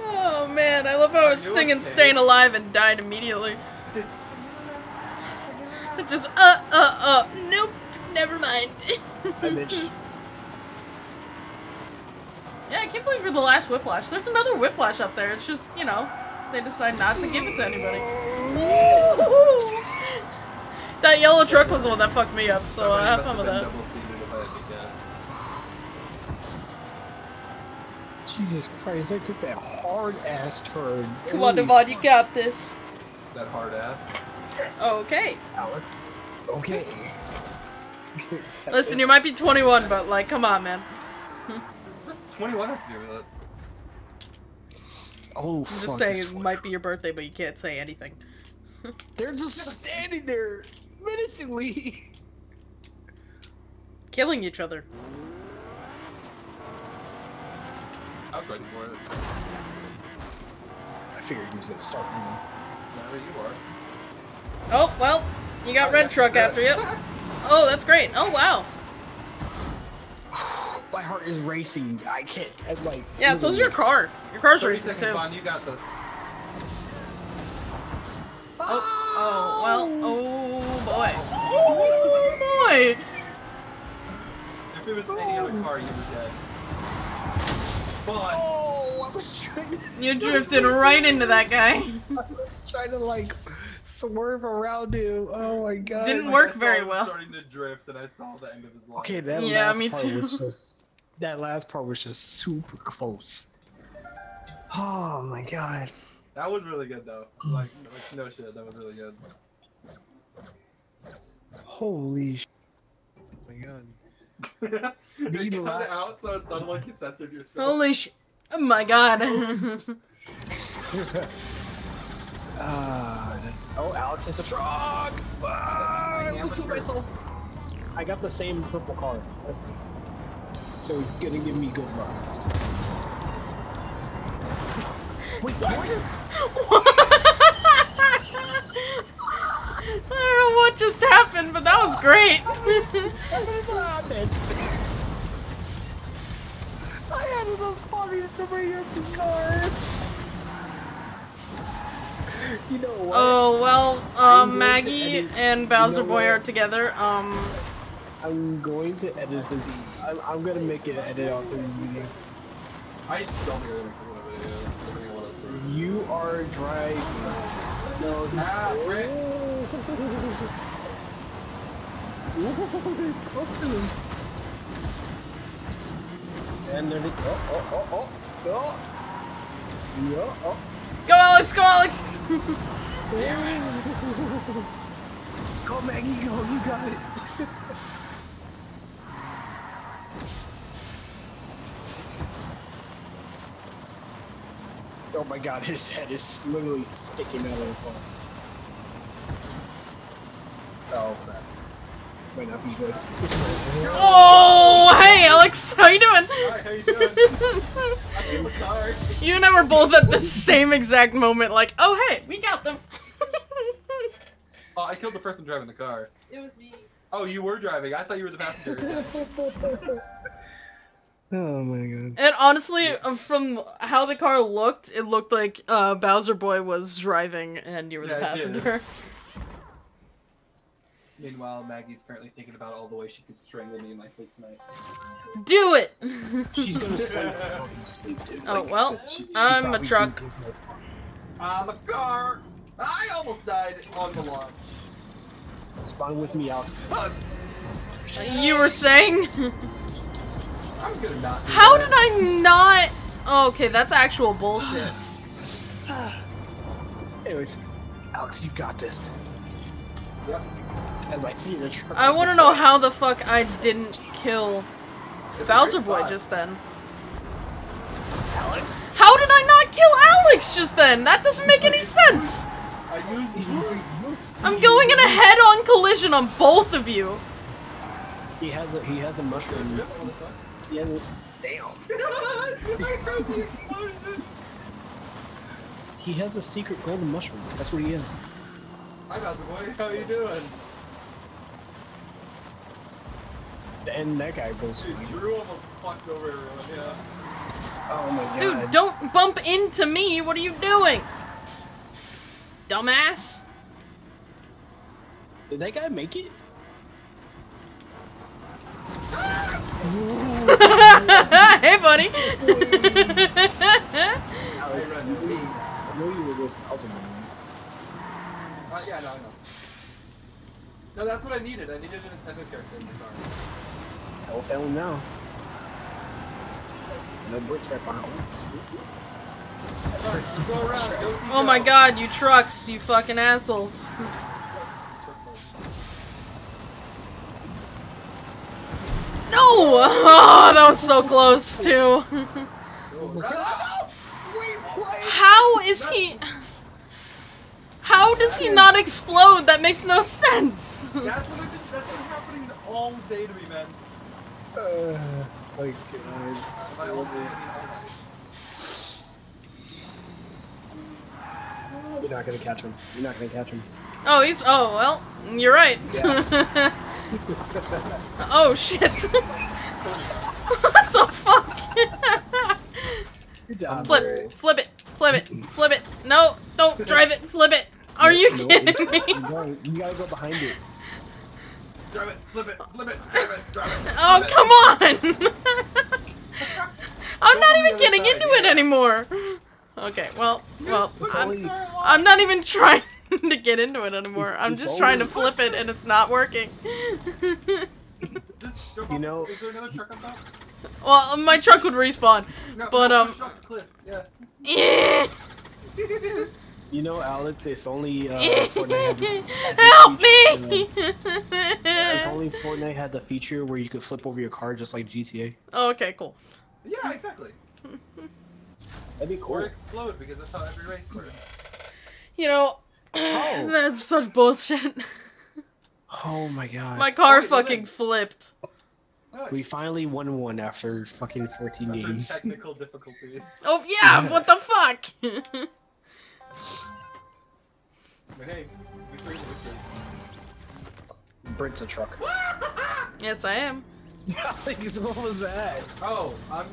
oh man, I love how Are it's singing okay? Staying Alive and died immediately. It Just, uh, uh, uh, nope, never mind. I Mitch. Yeah, I can't believe you're the last Whiplash. There's another Whiplash up there. It's just, you know, they decide not to give it to anybody. that yellow truck was the one that fucked me up, so uh, have fun with that. Double seated if I had to guess. Jesus Christ, I took that hard ass turn. Come on, Holy Devon, you got this. That hard ass. Okay. Alex. Okay. Listen, you might be 21, but, like, come on, man. What's 21 have to do with it? Oh, I'm just saying it might be your birthday, but you can't say anything. They're just standing there menacingly. Killing each other. I was ready for it. I figured he was gonna start me. Wherever you are. Oh, well, you got Oh, red truck after you. Oh, that's great. Oh, wow. My heart is racing. I can't. I, like. Yeah, so's your car. Your car's racing, seconds, too. Vaughn, you got this. Oh, oh, oh well, oh boy. Oh boy! If it was any other car, you were dead. But Oh, I was trying to. You drifted right into that guy. I was trying to like swerve around you. Oh my god. Didn't Like, work I saw very him well. Starting to drift, and I saw the end of his life. Okay, that Yeah, last me part too. was just that last part was just super close. Oh my god. That was really good though. Like, like no shit, that was really good. Holy sh- Oh my god. you Be the last- it out so it sounded like you censored yourself. Holy sh! Oh my god. Ah, that's Oh, Alex has a truck! Ah, I almost killed myself. I got the same purple car. Nice. So he's gonna give me good luck. Wait, what? I don't know what just happened, but that was great. I had enough spotting in somebody else's car. You know what? oh well, um, Maggy and Bowser you know Boy are together. Um, I'm going to edit the Z. I'm, I'm gonna make it edit off of the meeting. I don't think I'm gonna make a video. I think I wanna- You are driving. No, he- Ah, Rick. Ooh, close to him. And there they go. Oh, oh, oh, oh. Yeah, oh. Go Alex, go Alex. Go, Maggy, go. You got it. oh my god, his head is literally sticking out of the phone. Oh, crap. This might not be good. This might Oh, hey Alex, how you doing? Hi, how you doing? I came with car. You and I were both at the same exact moment, like, oh hey, we got them. Oh, I killed the person driving the car. It was me. Oh, you were driving. I thought you were the passenger. Oh my god. And honestly, uh, from how the car looked, it looked like uh, Bowser Boy was driving and you were the Yeah, it did. passenger. Meanwhile, Maggy's currently thinking about all the ways she could strangle me in my sleep tonight. Do it! She's gonna sleep sleep, dude. Oh, Like, well, she- she I'm a truck. I'm a car. I almost died on the launch. Spawn with me, Alex. Ah! you were saying? I'm gonna not. Do How that. did I not? Oh, okay, that's actual bullshit. Anyways, Alex, you got this. Yep. As I see the truck. I want to know how the fuck I didn't kill It's Bowser Boy spot. just then. Alex. How did I not kill Alex just then? That doesn't make any sense. I used. I'm going in a head-on collision on both of you. He has a he has a mushroom. He has a, damn. He has a secret golden mushroom. That's what he is. Hi, Bowser Boy. How you doing? And that guy goes. Dude, Drew almost fucked over everyone. Yeah. Oh my god. Dude, don't bump into me. What are you doing? Dumbass. Did that guy make it? hey, buddy. Alex, you. I know you were with Bowser. man. Uh, yeah, no, I know. No, that's what I needed. I needed a Nintendo character in the car. I'll tell him now. No bricks right behind go around. Go see Oh my god, you trucks, you fucking assholes. No! Oh, that was so close, too. How is he... How does he not explode? That makes no sense. That's what I've been, that's been happening all day to me, man. Uh, like, By all day, I mean. You're not gonna catch him. You're not gonna catch him. Oh, he's... Oh, well, you're right. oh, shit. what the fuck? Good job. flip, flip it, flip it, flip it. No, don't drive it, flip it. Are you No, kidding me? You gotta, you gotta go behind it. Drive it, flip it, flip it, drive it, drive it. Oh, come on! I'm not even Go on the getting other into side, it anymore. Okay, well, well, I'm, I'm not even trying. to get into it anymore. I'm just trying to flip it and it's not working. You know- is there another truck on top? well, my truck would respawn. No, But, um- push off the cliff. Yeah. You know, Alex, if only uh, Fortnite had this, had this Help feature, me! uh, if only Fortnite had the feature where you could flip over your car just like GTA. Oh, okay, cool. Yeah, exactly. That'd be Or explode because that's how every race works. You know, that's such bullshit. Oh my god. My car wait, fucking wait. flipped. We finally won one after fucking 14 After games. technical difficulties. Oh yeah, what the fuck? But hey, we three victors. Brent's a truck. yes, I am. What was that? Oh, I'm.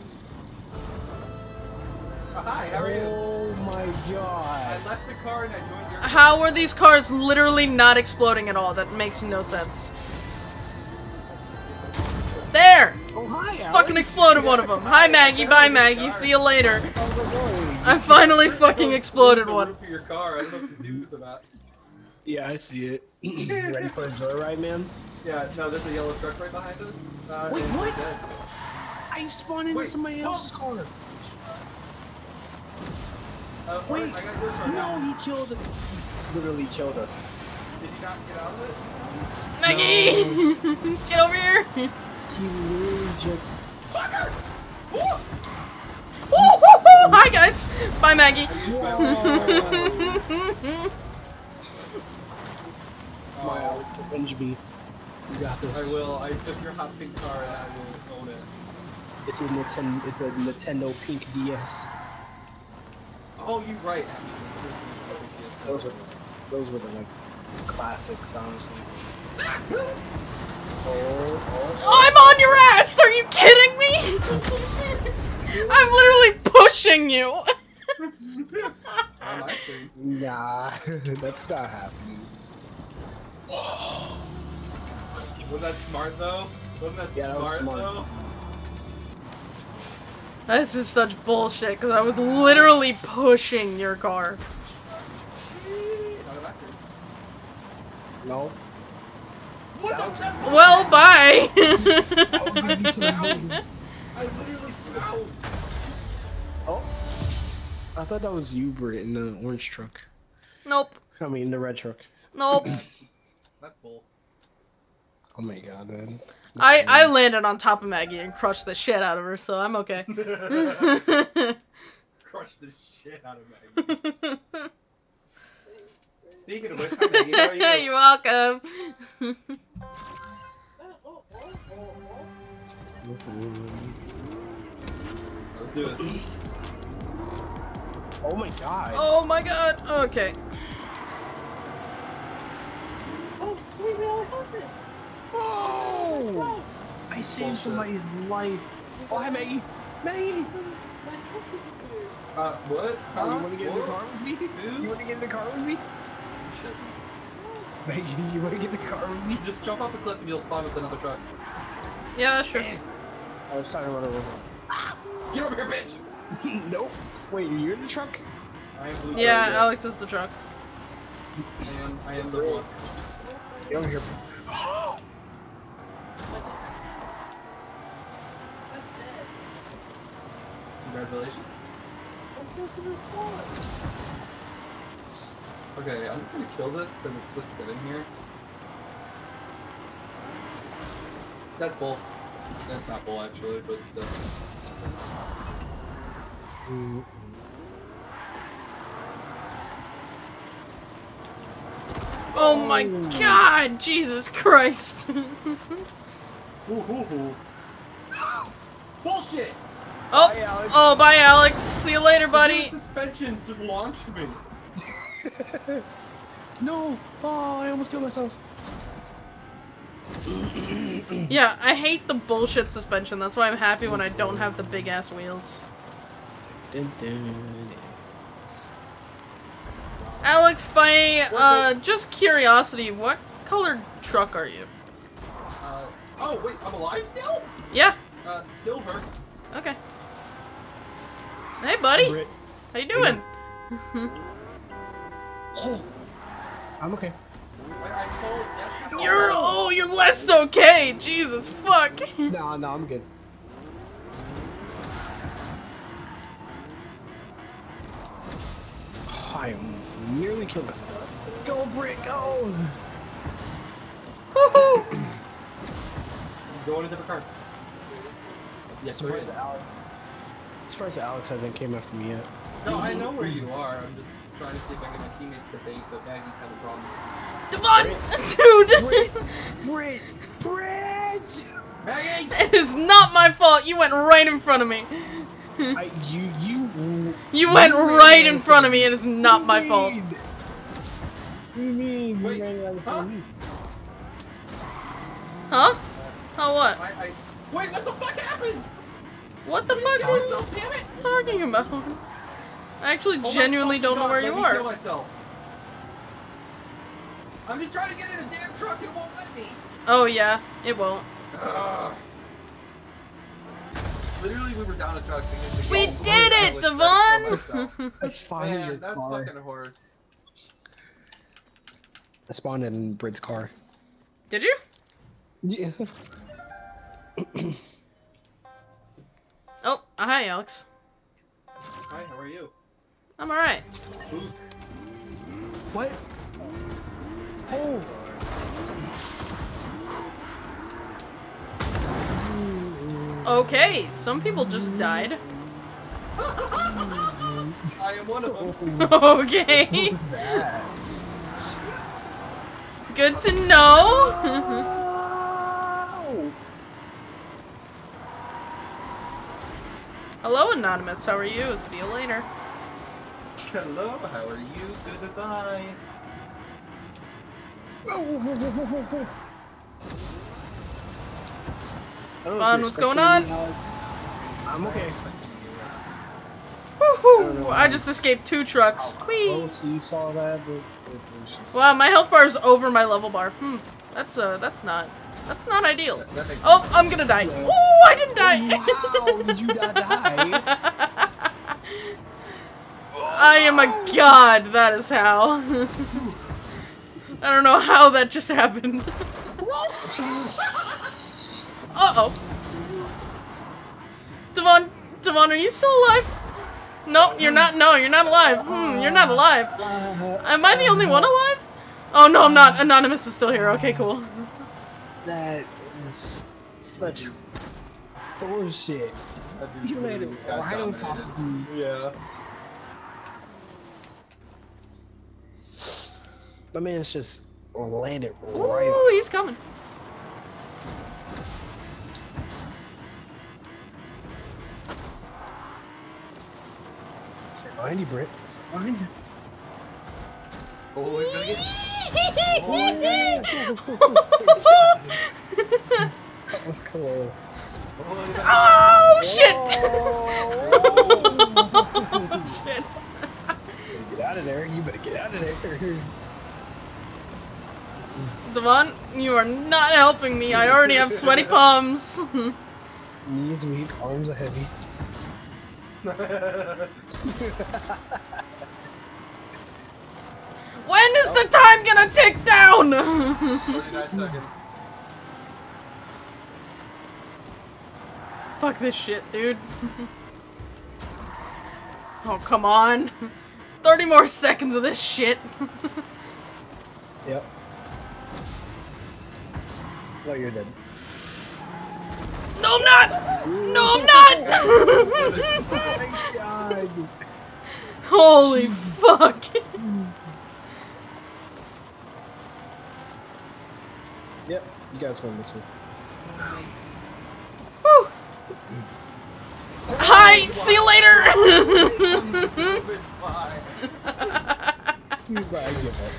Uh, hi, how are you? Oh my god. I left the car and I joined your. How were these cars literally not exploding at all? That makes no sense. There! Oh hi, Alex. Fucking exploded one of them. Hi Maggy, bye Maggy, see you later. How's it going? I finally fucking exploded the one. roof of your car. I don't know if you see this or not. Yeah, I see it. Ready for a joyride, man? Yeah, no, there's a yellow truck right behind us. Uh, Wait, what? we're dead. I spawned into Wait, somebody oh. else's car. Uh, Wait, I got no, now. he killed it. Literally killed us. Did you not get out of it? Maggy! Get over here! He literally just. Fucker! Woo, woo, woo! Hi guys! Bye Maggy. Whoa. Come on, Alex, avenge me. You got this. I will. I took your hot pink car and I will own it. It's a Nintendo. It's a Nintendo Pink DS. Oh, you're right. Actually. Those were, those were the like classics, honestly. Oh, oh, oh. I'm on your ass! Are you kidding me? I'm literally pushing you! On my. Nah, that's not happening. Was that smart though? Wasn't that Yeah, that was smart, smart. though? This is such bullshit because I was literally pushing your car. Not a backer. No. What the was- fuck? Well, bye! I literally flew Oh. I thought that was you, Britt, in the orange truck. nope. I mean, the red truck. Nope. That's bull. Oh my god, man. I, I landed on top of Maggy and crushed the shit out of her, so I'm okay. Crush the shit out of Maggy. Speaking of which, hi Maggy, how are you? You're welcome. Let's do this. Oh my god. oh my god. Okay. Oh, we really have it. Oh! I saved somebody's life. Oh, hi, Maggy. Maggy. Uh, what? Huh? Oh, you want to get in the car with me? Who? You want to get in the car with me? Shit. Maggy, you want to get in the car with me? Just jump off the cliff and you'll spawn with another truck. Yeah, sure. I was trying to run over. Get over here, bitch! nope. Wait, you're in the truck? I am Yeah, Cobra. Alex is the truck. I am, I am the one. Get over here. Congratulations. Okay, I'm just gonna kill this because it's just sitting here. That's bull. That's not bull actually, but still. Oh my god, Jesus Christ. Ooh, ooh, ooh. Bullshit! oh, Bye, Alex. oh, bye, Alex. See you later, buddy. The suspensions just launched me. No! Oh, I almost killed myself. Yeah, I hate the bullshit suspension. That's why I'm happy when I don't have the big ass wheels. Dun, dun. Alex, by uh, just curiosity, what colored truck are you? Uh, oh wait, I'm alive still? Yeah. Uh, silver. Okay. Hey, buddy. Britt. How you doing? Oh, I'm okay. Wait, I told yes, You're oh, you're less okay. Jesus fuck. No, no, I'm good. I almost nearly killed myself. Go, Brick, go! Woohoo! Go in a different car. Yes, there is. Surprised that Alex. Surprised that Alex hasn't came after me yet. No, I know where you are. I'm just trying to see if I can get my teammates to bait, but Maggy's having problems. Devon, dude. Brit! Brit! Maggy! It is not my fault. You went right in front of me. I, you, you. You went ran right in front of me. and It is not my fault. What do you mean? You Wait, ran right in of huh? me. Huh? How what? I, I, wait, what the fuck happens? What the fuck Kill are you myself, damn it! talking about? I actually Oh genuinely don't know where you are. Kill myself. I'm just trying to get in a damn truck and it won't let me. Oh yeah, it won't. Ugh. Literally, we were down a truck. thinking, We oh, did it, was trying to kill. Devon. I spawned your Man, that's car. fucking horse. I spawned in Brit's car. Did you? Yeah. Oh, hi, Alex. Hi, how are you? I'm alright. What? Oh! Okay, some people just died. I am one of them. okay, What was that? good to know. Hello, Anonymous. How are you? See you later. Hello, how are you? Goodbye. Oh! I don't know if Vaughn, what's going on? Alex. I'm okay. Woohoo! I just escaped two trucks. Oh, Whee! so you saw that? But it was just... Wow, my health bar is over my level bar. Hmm. That's uh, that's not, that's not ideal. That, that makes Oh, I'm gonna die. Oh, I didn't die. Wow, did you not die? I am a god. That is how. I don't know how that just happened. Uh oh. Devon, Devon, are you still alive? No, you're not. No, you're not alive. Hmm, you're not alive. Am I the only one alive? Oh no, I'm not. Anonymous is still here. Okay, cool. That is such bullshit. You really it just right on top of me. Yeah. My man's just landed right Ooh, he's coming. Behind you, Britt. Behind you. Oh, he's gonna get. Oh, that was close. Oh, he's gonna- Oh shit! Oh. shit. get out of there. You better get out of there. Devon, you are not helping me. I already have sweaty palms. Knees weak, arms are heavy. when is the time gonna tick down? 49 seconds. Fuck this shit, dude. oh, come on. 30 more seconds of this shit. Yep. Oh, you're dead. No, I'm not! No, I'm not! Oh my. Holy fuck. Yep, you guys won this one. Whew. Hi, see you later! Goodbye. He's like, I give up.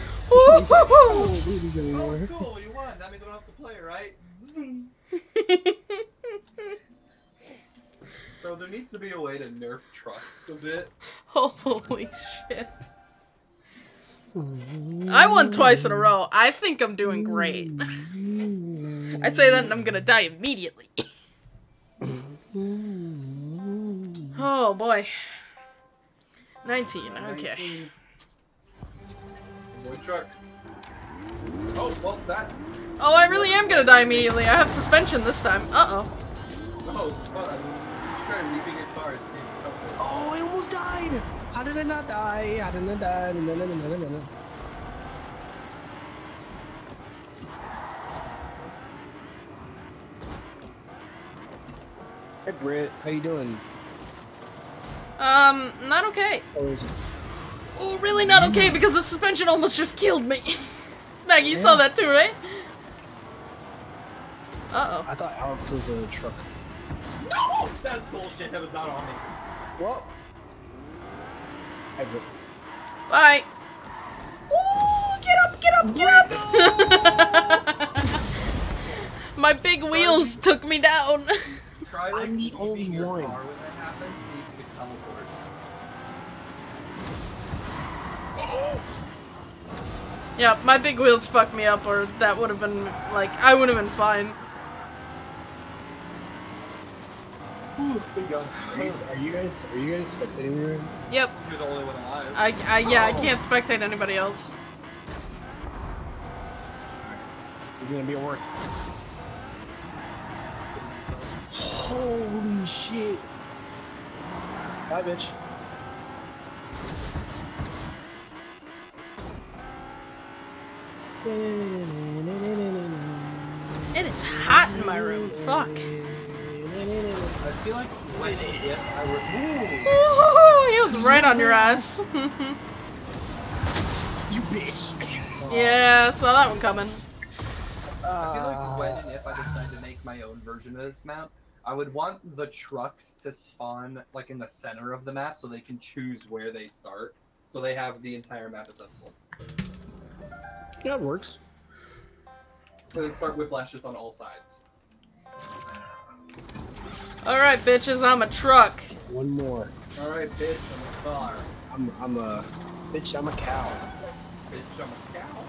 Woo-hoo-hoo. This is anymore. cool, you won. That means I don't have to play, right? Zoom. So there needs to be a way to nerf trucks a bit. Holy shit. I won twice in a row. I think I'm doing great. I say that and I'm gonna die immediately. oh boy. 19, okay. Boy truck. Oh, well, that. Oh, I really am gonna die immediately. I have suspension this time. Uh oh. Oh, fun. Try leaping a car. It seems comfortable. Oh, I almost died! How did I not die? How did I die? No, no, no, no, no, no. Hey Britt, how you doing? Um, not okay. Oh. Oh, really not okay because the suspension almost just killed me. Maggy, you saw that too, right? Uh oh. I thought Alex was in a truck. No! That's bullshit. That was not on me. Well, Hi, Britt. oh. Bye. Ooh, get up, get up, get up! My big wheels took me down. Try like I'm the only one. Car when that happens, see if you can teleport. yeah, my big wheels fucked me up, or that would have been like I would have been fine. Ooh. Are you, guys are you guys spectating me right? Yep. You're the only one alive. I, I yeah, I can't spectate anybody else. He's gonna be a worth. Holy shit! Bye, bitch. It is hot in my room. Fuck. I feel like when if I were. Ooh, he was right on your ass. You bitch! yeah, saw that one coming. I feel like when and if I decide to make my own version of this map, I would want the trucks to spawn like in the center of the map so they can choose where they start. So they have the entire map accessible. Yeah, it works. So they start whiplashes on all sides. Alright, bitches, I'm a truck. One more. Alright, bitch, I'm a car. I'm I'm a bitch. I'm a cow. Bitch, I'm a cow.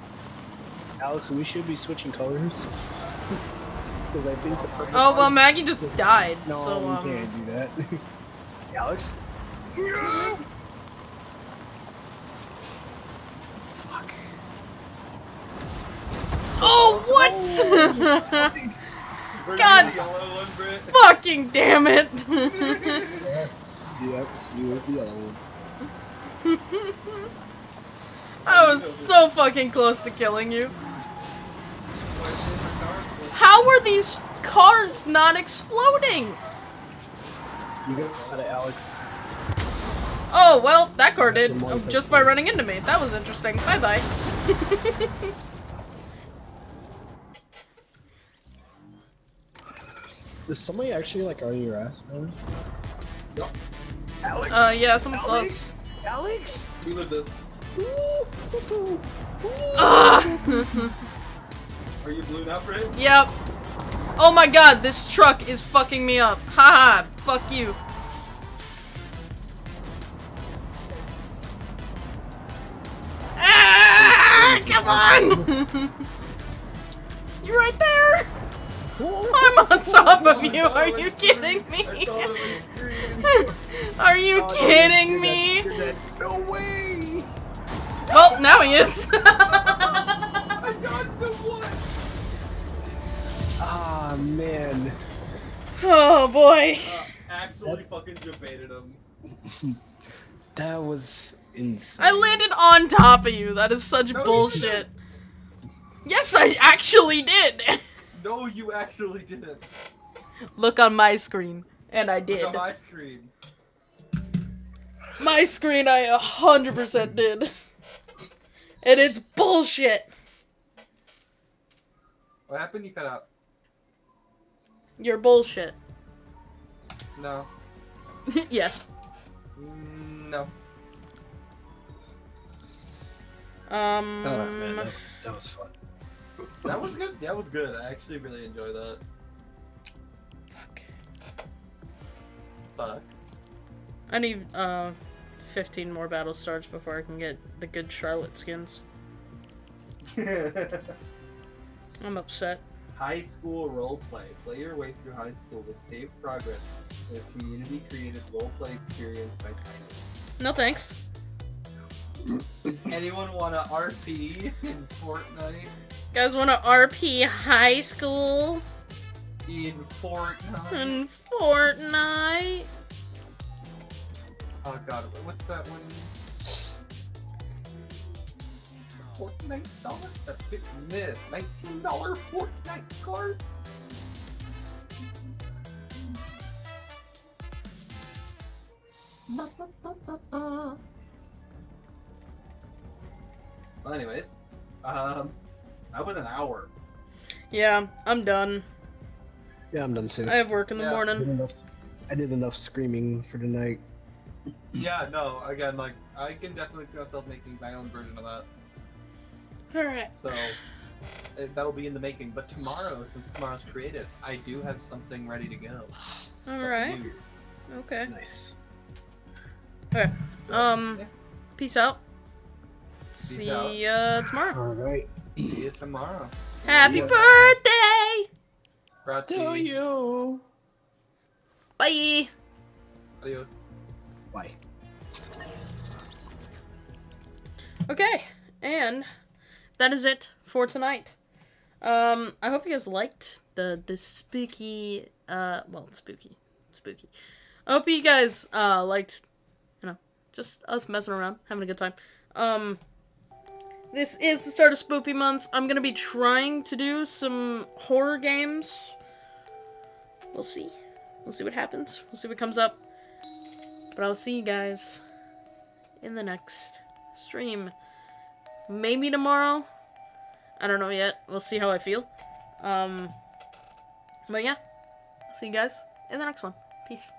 Alex, we should be switching colors. Because I think the. Oh, well, Maggy just died, No, so, we um... can't do that. Alex. Fuck. Oh, what? God. the yellow one, Britt. Fucking damn it. yes. Yep. She was the yellow one. I was so fucking close to killing you. How were these cars not exploding? You got it, Alex. Oh, well, that car did. Just by running into me. That was interesting. Bye bye Is somebody actually like on your ass, man? Alex. Uh, yeah, someone's close. Alex. Alex. We live this. Ooh. Ugh. Are you blue now, Britt? yep. Oh my god, this truck is fucking me up. Haha, fuck you. Ah, come on! You're right there! I'm on top of you, are you kidding me? saw it on the screen. Are you kidding me? dead, you're dead. No way. Well, now he is. I dodged the one. Ah man. oh boy. Uh, actually That's- fucking debated him. That was insane. I landed on top of you. That is such No, bullshit. Yes, I actually did. No, you actually didn't. Look on my screen. And I Look did. on my screen. My screen, I 100% did. And it's bullshit. What happened? You cut out. You're bullshit. No. yes. Mm, No. Um. Oh man, that was that was fun. That was good. That was good. I actually really enjoy that. fuck. Fuck. I need uh 15 more battle stars before I can get the good Charlotte skins. I'm upset. high school roleplay. Play your way through high school with safe progress in a community-created roleplay experience by Tiny. No thanks. Anyone want a RP in Fortnite? You guys want to RP high school In Fortnite. and Fortnite? Oh god, what's that one? Fortnite dollar? That's bit miss. Nineteen dollar Fortnite card? Well, anyways, um, that was an hour. Yeah, I'm done. Yeah, I'm done too. I have work in the Yeah. I did morning. enough. I did enough screaming for tonight. Yeah, no, again, like, I can definitely see myself making my own version of that. All right. So uh, that'll be in the making. But tomorrow, since tomorrow's creative, I do have something ready to go. All Something right. new. Okay. Nice. Okay. So, Um. yeah, Peace out. See out. ya tomorrow. All right. see you tomorrow. Happy birthday! Brought to To you. you. Bye. Adios. Bye. Okay, and that is it for tonight. Um, I hope you guys liked the the spooky, uh, well, spooky, spooky. I hope you guys uh liked, you know, just us messing around, having a good time. Um, this is the start of Spoopy Month. I'm gonna be trying to do some horror games. We'll see. We'll see what happens. We'll see what comes up. But I'll see you guys in the next stream. Maybe tomorrow. I don't know yet. We'll see how I feel. Um, but yeah, see you guys in the next one. Peace.